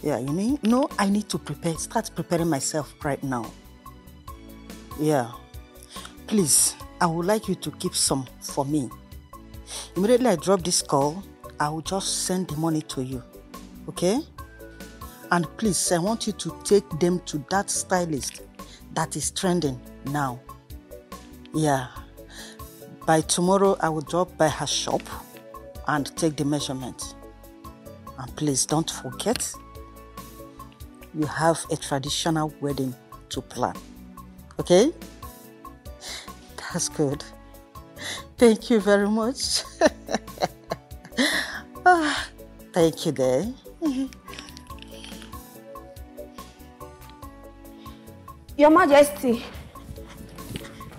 Yeah, you need, no, I need to prepare, start preparing myself right now. Yeah. Please, I would like you to keep some for me. Immediately I drop this call, I will just send the money to you. Okay? And please, I want you to take them to that stylist that is trending now. Yeah. By tomorrow, I will drop by her shop and take the measurement. And please don't forget, you have a traditional wedding to plan. Okay? That's good. Thank you very much. Ah, thank you, Day. Your Majesty.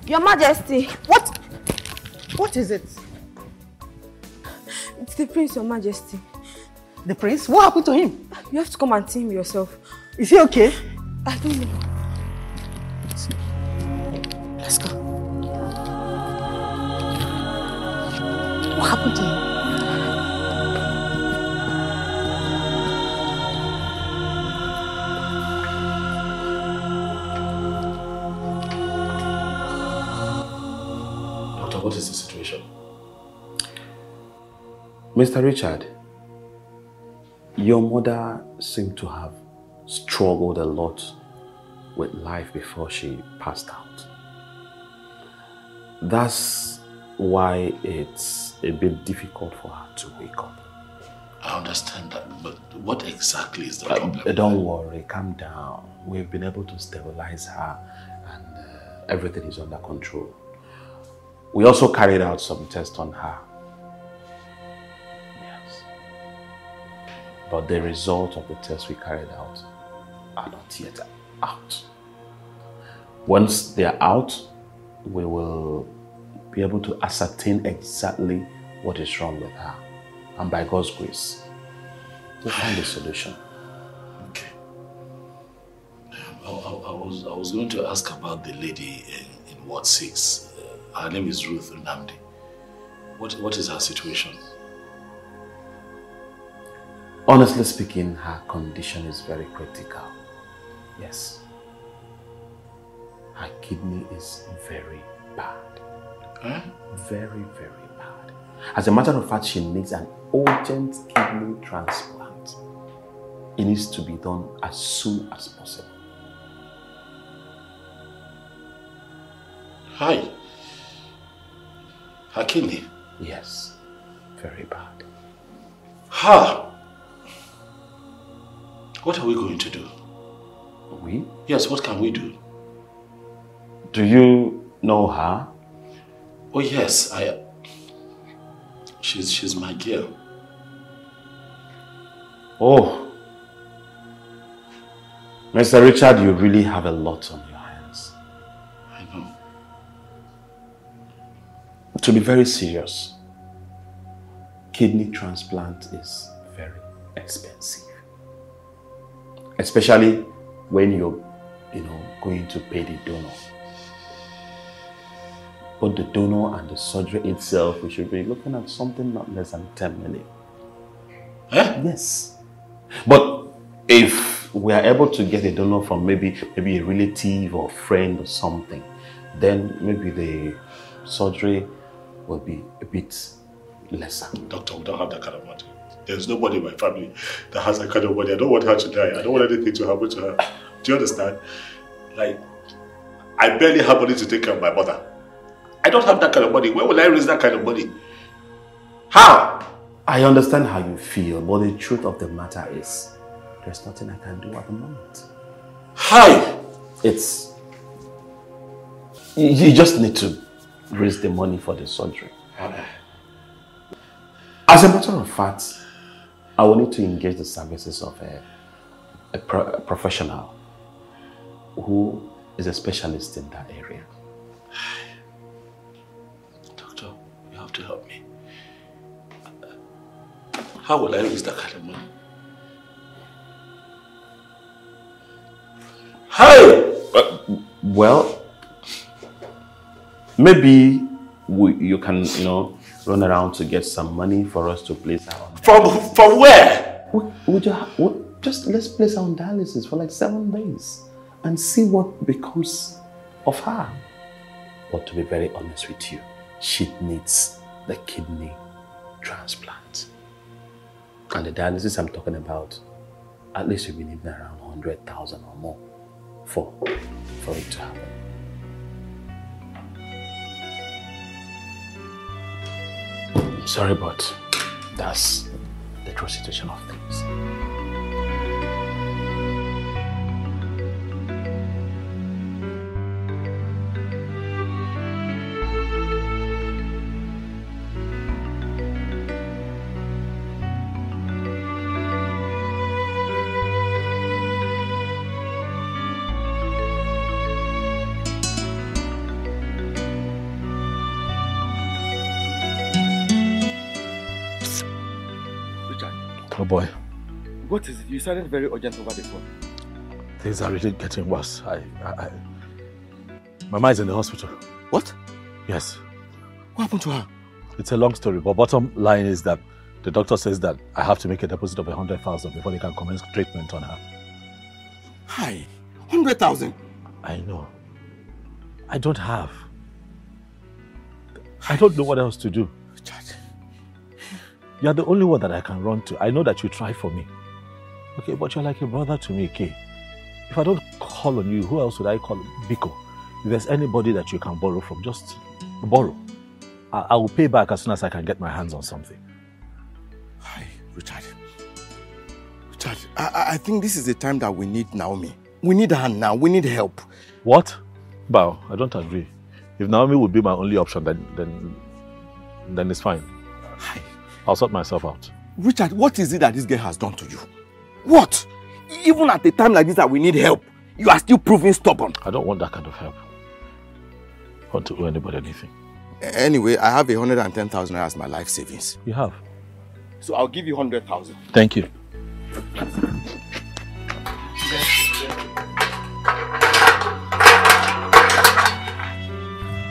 Your Majesty. What? What is it? It's the Prince, Your Majesty. The Prince? What happened to him? You have to come and see him yourself. Is he okay? I don't know. What happened? Doctor, what is the situation? Mr. Richard, your mother seemed to have struggled a lot with life before she passed out. That's why it's a bit difficult for her to wake up. I understand that, but what exactly is the Uh, problem? don't worry, calm down. We've been able to stabilize her and uh, everything is under control. We also carried out some tests on her. Yes. But the result of the tests we carried out are not yet out. Once they are out, we will be able to ascertain exactly what is wrong with her. And by God's grace, we'll find a solution. I, I, I was, I was going to ask about the lady in, in Ward 6. Uh, her name is Ruth Nnamdi. What, what is her situation? Honestly speaking, her condition is very critical. Yes. Her kidney is very bad. Huh? Very, very bad. As a matter of fact, she needs an urgent kidney transplant. It needs to be done as soon as possible. Hi. Her kidney? Yes. Very bad. Ha! What are we going to do? We? Yes, what can we do? Do you know her? Oh yes, I. She's she's my girl. Oh. Mr. Richard, you really have a lot on your hands. I know. To be very serious, kidney transplant is very expensive. Especially when you're, you know, going to pay the donor. But the donor and the surgery itself, we should be looking at something not less than 10 million. Eh? Yes. But if we are able to get a donor from maybe maybe a relative or friend or something, then maybe the surgery will be a bit lesser. Doctor, we don't have that kind of money. There's nobody in my family that has that kind of money. I don't want her to die. I don't want anything to happen to her. Do you understand? Like, I barely have money to take care of my mother. I don't have that kind of money. Where will I raise that kind of money? How? I understand how you feel, but the truth of the matter is, there's nothing I can do at the moment. Hi! It's. You, just need to raise the money for the surgery. As a matter of fact, I will need to engage the services of a, a, pro, a professional who is a specialist in that area. To help me. How will I raise that kind of money? Hey! Uh, well, maybe we, you can, you know, run around to get some money for us to place her on. From, from where? We, we just, we, just let's place her on dialysis for like seven days and see what becomes of her. But to be very honest with you, she needs the kidney transplant. And the dialysis I'm talking about, at least you'll be needing around 100,000 or more for, for it to happen. I'm sorry, but that's the true situation of things. You sounded very urgent over the phone. things are really getting worse. I, I, I Mama is in the hospital. What? Yes. What happened to her? It's a long story, but bottom line is that the doctor says that I have to make a deposit of a hundred thousand before they can commence treatment on her. Hi, 100,000. I know. I don't have. I don't know what else to do. You're the only one that I can run to. I know that you try for me. Okay, but you're like a brother to me, Kay. If I don't call on you, who else would I call? Biko. If there's anybody that you can borrow from, just borrow. I, I will pay back as soon as I can get my hands on something. Hi, Richard. Richard, I, I- I think this is the time that we need Naomi. We need her now. We need help. What? Bow, I don't agree. If Naomi would be my only option, then then then it's fine. Hi. I'll sort myself out. Richard, what is it that this girl has done to you? What? Even at a time like this that we need help, you are still proving stubborn. I don't want that kind of help. I want to owe anybody anything. Anyway, I have a 110,000 as my life savings. You have? So I'll give you 100,000. Thank you.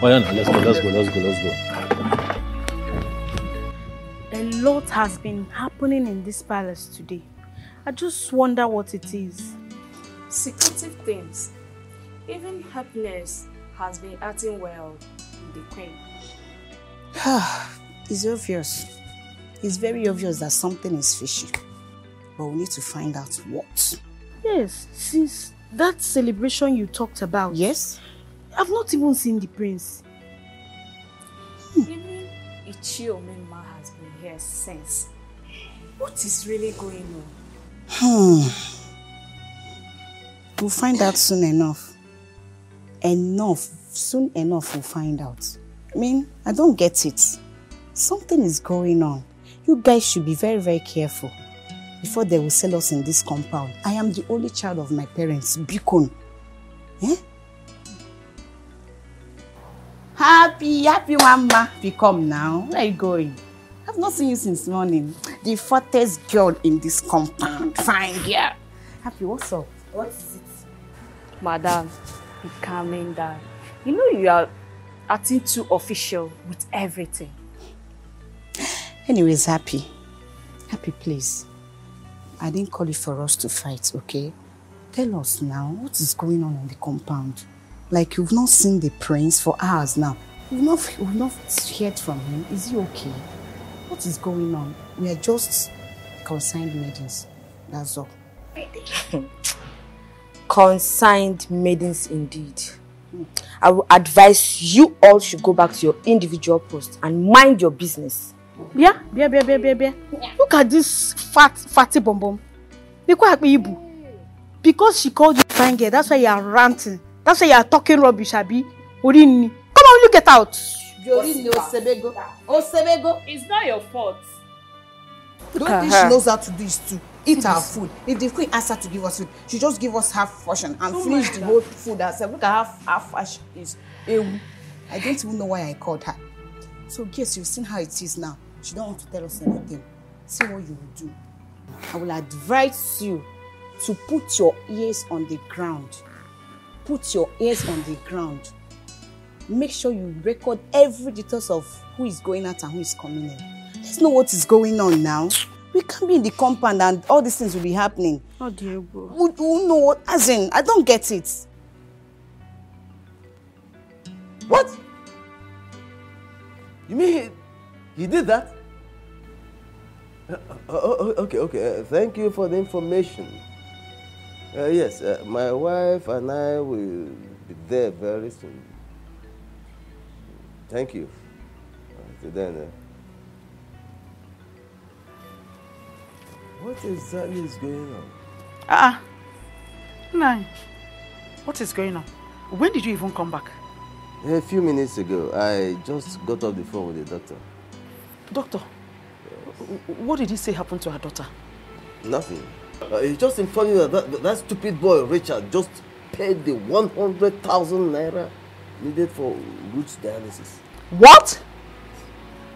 Oh yeah, no, let's go, let's go, let's go, let's go. A lot has been happening in this palace today. I just wonder what it is. Secretive things. Even happiness has been acting well with the queen. Ah, it's obvious. It's very obvious that something is fishy. But we need to find out what. Yes, since that celebration you talked about. Yes? I've not even seen the prince. Hmm. Even Ichie Omenma has been here since. What is really going on? Hmm. We'll find out soon enough. Enough. Soon enough we'll find out. I mean, I don't get it. Something is going on. You guys should be very, very careful before they will sell us in this compound. I am the only child of my parents, Bikon. Eh? Happy, happy mama. You come now. Where are you going? I've not seen you since morning. The fattest girl in this compound. Fine girl. Happy, what's up? What is it? Madam, be calming down. You know you are acting too official with everything. Anyways, happy. Happy, please. I didn't call you for us to fight, okay? Tell us now, what is going on in the compound? Like you've not seen the prince for hours now. We've not, we've not heard from him. Is he okay? What is going on? We are just consigned maidens. That's all. Consigned maidens indeed. I will advise you all should go back to your individual post and mind your business. Yeah, yeah, yeah, yeah, yeah. yeah. Look at this fat, fatty bum bum. Ibu. Because she called you fine girl, that's why you are ranting. That's why you are talking rubbish, Abi. Orini. Come on, look it out. Jorini Osebego. Osebego. It's not your fault. Don't think she knows how to do this too. Eat our food. If the queen asks her to give us food, she just give us half portion and Oh finish the whole food herself. Look at half half ash is ewu. I don't even know why I called her. So guess you've seen how it is now. She don't want to tell us anything. See what you will do. I will advise you to put your ears on the ground. Put your ears on the ground. Make sure you record every details of who is going out and who is coming in. Let's know what is going on now. We can't be in the compound and all these things will be happening. Oh dear, bro. Who, who know what? As in, I don't get it. What? You mean he, he did that? Uh, uh, uh, okay, okay. Uh, thank you for the information. Uh, yes, uh, my wife and I will be there very soon. Thank you. Till then, uh, what exactly is going on? Ah, uh Nine. What is going on? When did you even come back? A few minutes ago, I just got off the phone with the doctor. Doctor, wh- what did he say happened to her daughter? Nothing. Uh, he just informed me that, that that stupid boy Richard just paid the 100,000 naira needed for Ruth's dialysis. What?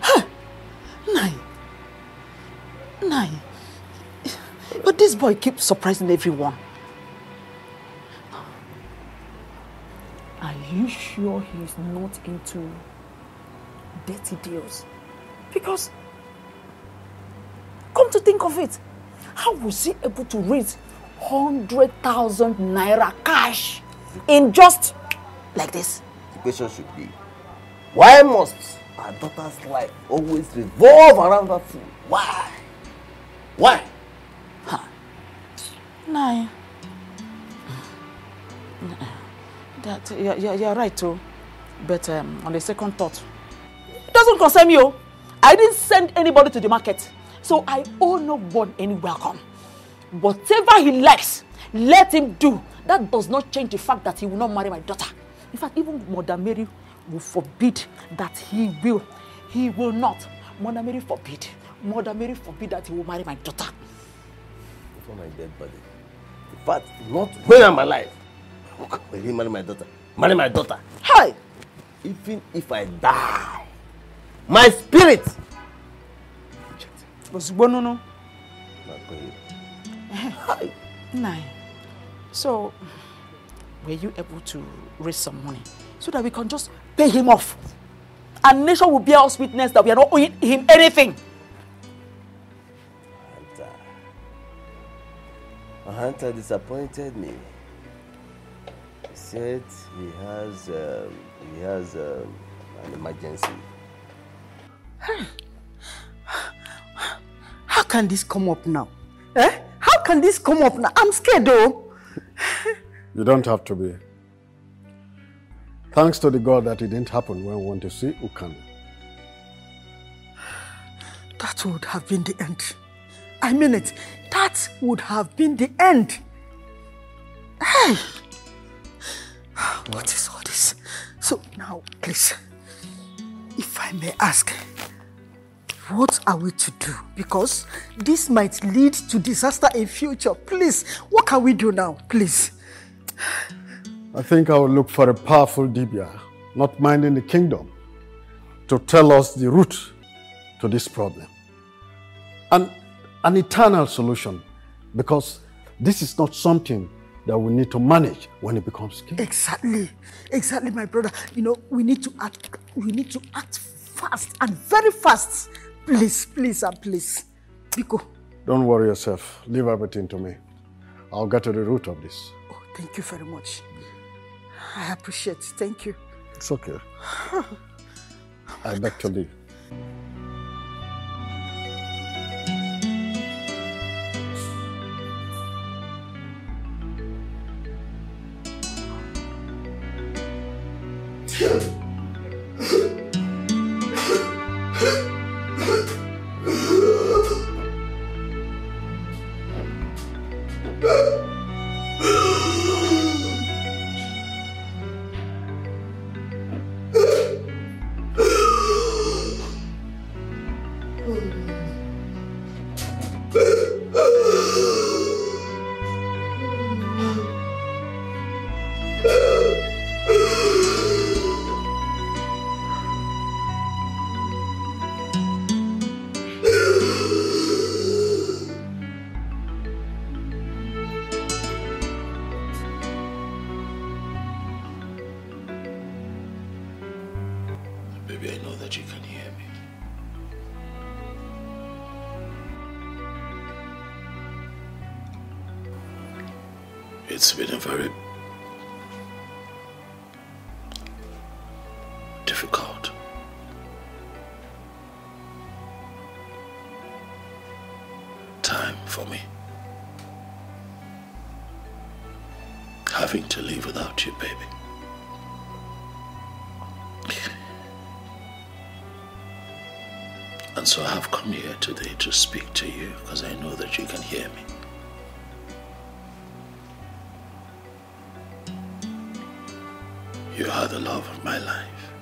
Huh. Nine. Nine. But this boy keeps surprising everyone. Are you sure he's not into dirty deals? Because, come to think of it, how was he able to raise 100,000 naira cash in just like this? The question should be, why must our daughter's life always revolve around that fool? Why? Why? Nine. That you're, you're, you're right too, but um, on the second thought, it doesn't concern me. Oh, I didn't send anybody to the market, so I owe no one any welcome. Whatever he likes, let him do. That does not change the fact that he will not marry my daughter. In fact, even Mother Mary will forbid that he will. He will not. Mother Mary forbid. Mother Mary forbid that he will marry my daughter. For my dead body. In fact, not when I'm alive. Will he marry my daughter? Marry my daughter. Hi! Even if I die, my spirit. Ozugbo nunu. Going. Hi. Nine. So, were you able to raise some money so that we can just pay him off? And nation will bear us witness that we are not owing him anything. My hunter disappointed me. He said he has um, he has um, an emergency. How can this come up now? Eh? How can this come up now? I'm scared though. You don't have to be. Thanks to the God that it didn't happen when we want to see Ukan. That would have been the end. I mean it. That would have been the end. Hey! What is all this? So now, please, if I may ask, what are we to do? Because this might lead to disaster in future. Please, what can we do now? Please. I think I will look for a powerful Dibia, not minding the kingdom, to tell us the root to this problem. And an eternal solution, because this is not something that we need to manage when it becomes king. Exactly. Exactly, my brother. You know, we need to act we need to act fast and very fast. Please, please, and please. Biko, Don't worry yourself. Leave everything to me. I'll get to the root of this. Thank you very much. I appreciate it. Thank you. It's okay. I beg to leave. To live without you, baby. And so I have come here today to speak to you because I know that you can hear me. You are the love of my life,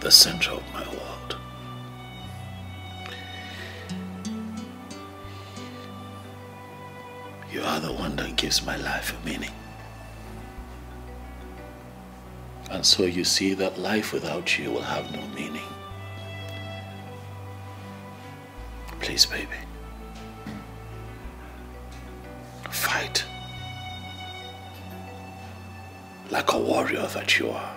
the center of my gives my life a meaning. And so you see that life without you will have no meaning. Please, baby. Fight. Like a warrior that you are.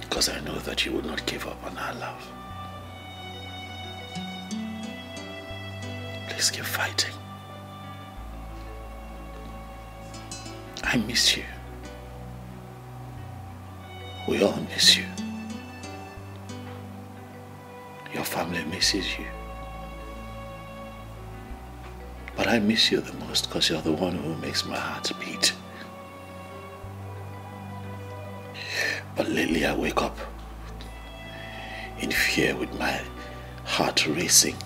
Because I know that you will not give up on our love. Keep fighting. I miss you. We all miss you. Your family misses you. But I miss you the most because you're the one who makes my heart beat. But lately I wake up in fear with my heart racing.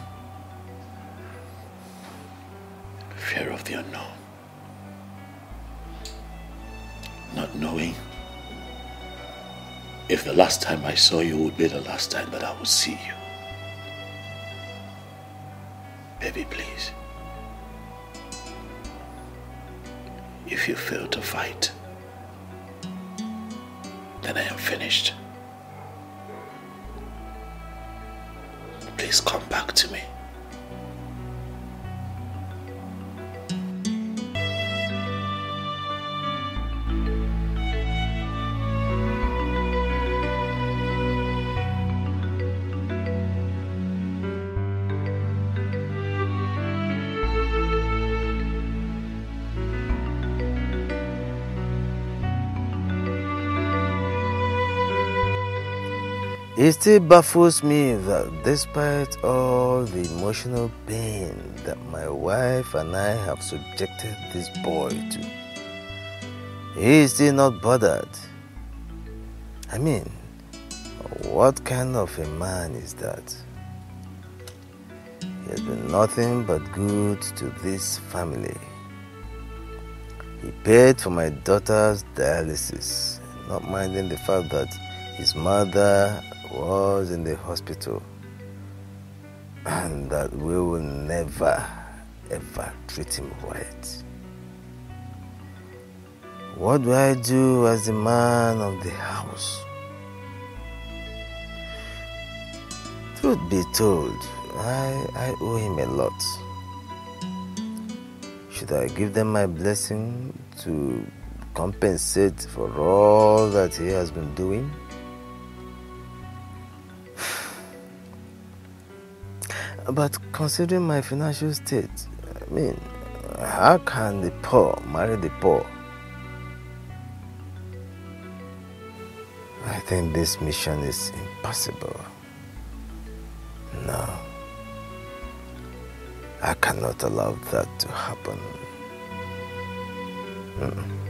The last time I saw you would be the last time that I will see you. Baby, please. If you fail to fight, It still baffles me that despite all the emotional pain that my wife and I have subjected this boy to, he is still not bothered. I mean, what kind of a man is that? He has been nothing but good to this family. He paid for my daughter's dialysis, not minding the fact that his mother was in the hospital and that we will never ever treat him right. What do I do as the man of the house? Truth be told, I, I owe him a lot. Should I give them my blessing to compensate for all that he has been doing? But considering my financial state, I mean, how can the poor marry the poor? I think this mission is impossible. No. I cannot allow that to happen. Mm.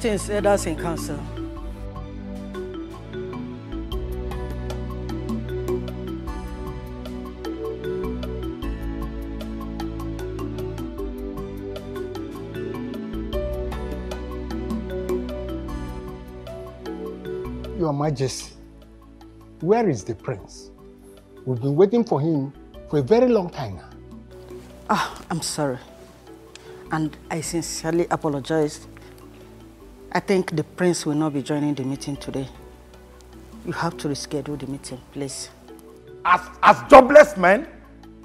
Greetings, elders in council. Your Majesty, where is the prince? We've been waiting for him for a very long time now. Ah, I'm sorry. And I sincerely apologize. I think the prince will not be joining the meeting today. You have to reschedule the meeting, please. As, as jobless men?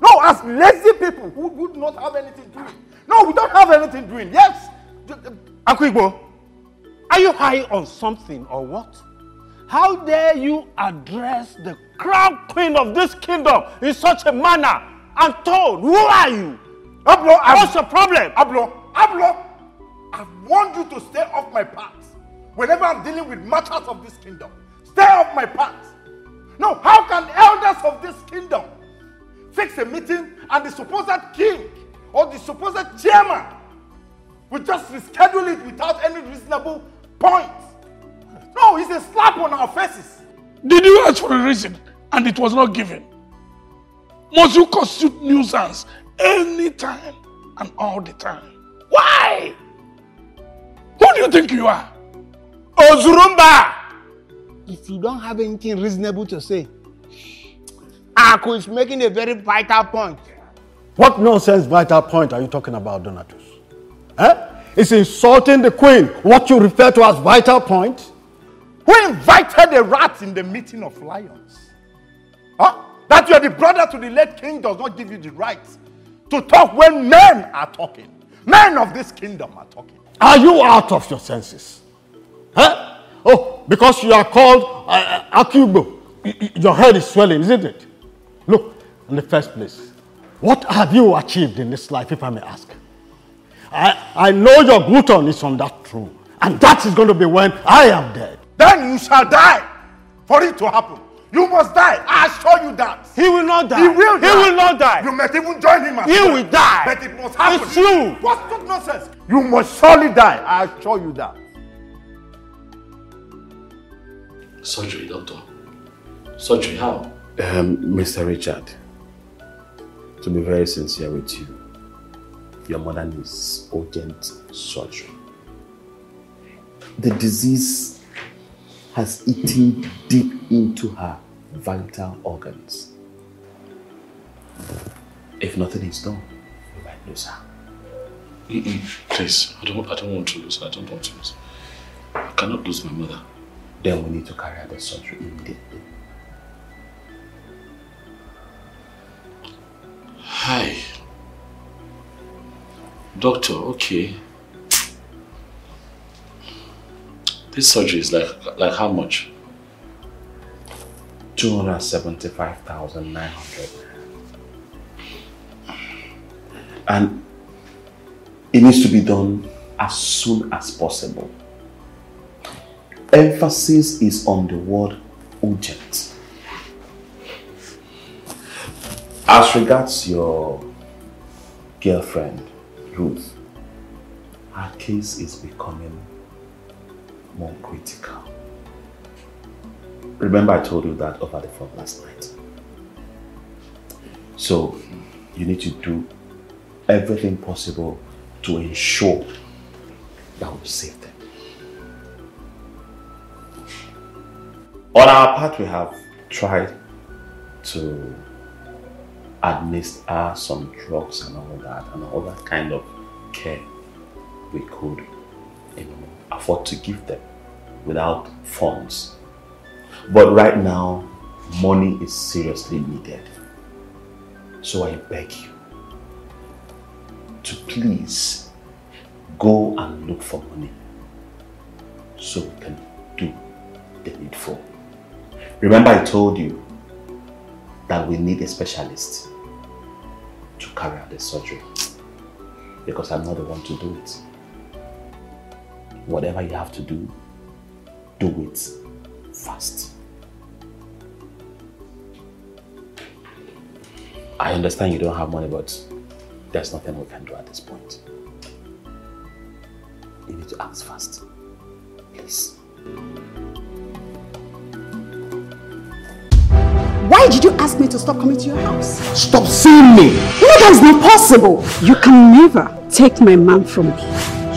No, as lazy people who would not have anything doing. No, we don't have anything doing. Yes. Akwibo, are you high on something or what? How dare you address the crown queen of this kingdom in such a manner and told, Who are you? Ablo, What's your problem? Ablo, Ablo, I've warned you to stay off my path. Whenever I'm dealing with matters of this kingdom, stay off my path. No, how can elders of this kingdom fix a meeting and the supposed king or the supposed chairman will just reschedule it without any reasonable point? No, it's a slap on our faces. Did you ask for a reason and it was not given? Must you constitute nuisance anytime and all the time? Why? Who do you think you are? Ozurumba! If you don't have anything reasonable to say, Aku is making a very vital point. What nonsense vital point are you talking about, Donatus? Eh? Is insulting the queen what you refer to as vital point? Who invited a rat in the meeting of lions? Huh? That you're the brother to the late king does not give you the right to talk when men are talking. Men of this kingdom are talking. Are you out of your senses? Huh? Oh, because you are called uh, uh, Akubo, your head is swelling, isn't it? Look, in the first place, what have you achieved in this life, if I may ask? I, I know your gluten is on that throne, and that is going to be when I am dead. Then you shall die for it to happen. You must die. I assure you that. He will not die. He will He die. will not die. You must even join him as He well. will die. But it must happen. It's you. What took nonsense? You must surely die. I assure you that. Surgery, doctor. Surgery, how? Um, Mr. Richard, to be very sincere with you, your mother needs urgent surgery. The disease has eaten deep into her vital organs. If nothing is done, we might lose her. Mm-mm, please, I don't, I don't want to lose her. I don't want to lose her. I cannot lose my mother. Then we need to carry out the surgery immediately. Hi. Doctor, okay. This surgery is like, like how much? 275,900. And it needs to be done as soon as possible. Emphasis is on the word urgent. As regards your girlfriend, Ruth, her case is becoming more critical. Remember I told you that over the phone last night. So you need to do everything possible to ensure that we save them. On our part, we have tried to administer some drugs and all that, and all that kind of care we could you know, afford to give them without funds. But right now, money is seriously needed. So I beg you to please go and look for money so we can do the needful. Remember I told you that we need a specialist to carry out the surgery because I'm not the one to do it. Whatever you have to do, do it fast. I understand you don't have money, but there's nothing we can do at this point. You need to act fast. Please. Why did you ask me to stop coming to your house? Stop seeing me! No, that is not possible. You can never take my man from me.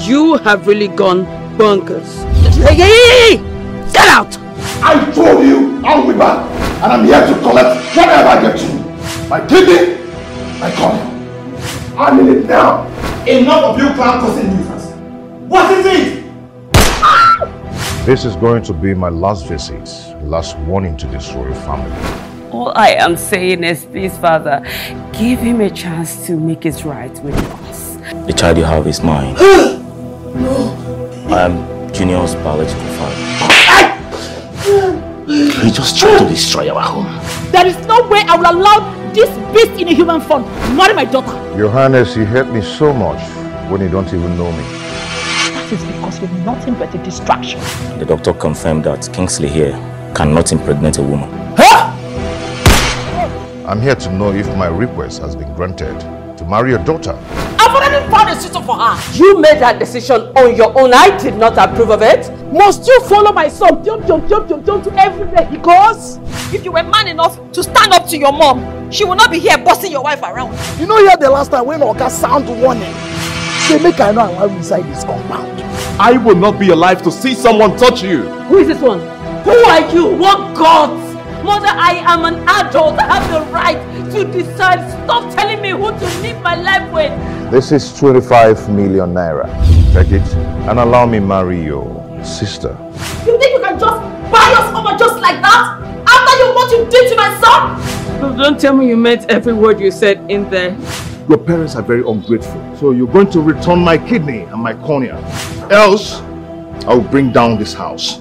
You have really gone bonkers. Hey, hey, hey, hey! Get out! I told you I'll be back, and I'm here to collect whatever I get to you. My kidney, my cornea. I need it now. Enough of you clown causing nuisance. What is it? This is going to be my last visit, last warning to this royal family. All I am saying is please, Father, give him a chance to make it right with us. The child you have is mine. No. I am Junior's biological father. He just tried to destroy our home. There is no way I will allow this beast in a human form marry my daughter. Your Highness, you hurt me so much when you don't even know me. That is because you're nothing but a distraction. The doctor confirmed that Kingsley here cannot impregnate a woman. Huh? I'm here to know if my request has been granted to marry your daughter. I've already found a suitor for her. You made that decision on your own. I did not approve of it. Must you follow my son jump, jump, jump, jump, jump to everywhere he goes? If you were man enough to stand up to your mom, she will not be here bossing your wife around. You know here the last time when Oga sound warning, say make I know I want inside this compound. I will not be alive to see someone touch you. Who is this one? Who are you? What gods? Mother, I am an adult. I have the right to decide. Stop telling me who to live my life with. This is 25 million naira. Take it and allow me marry your sister. You think you can just buy us over just like that? After you what you did to my son? Don't tell me you meant every word you said in there. Your parents are very ungrateful. So you're going to return my kidney and my cornea. Else, I will bring down this house.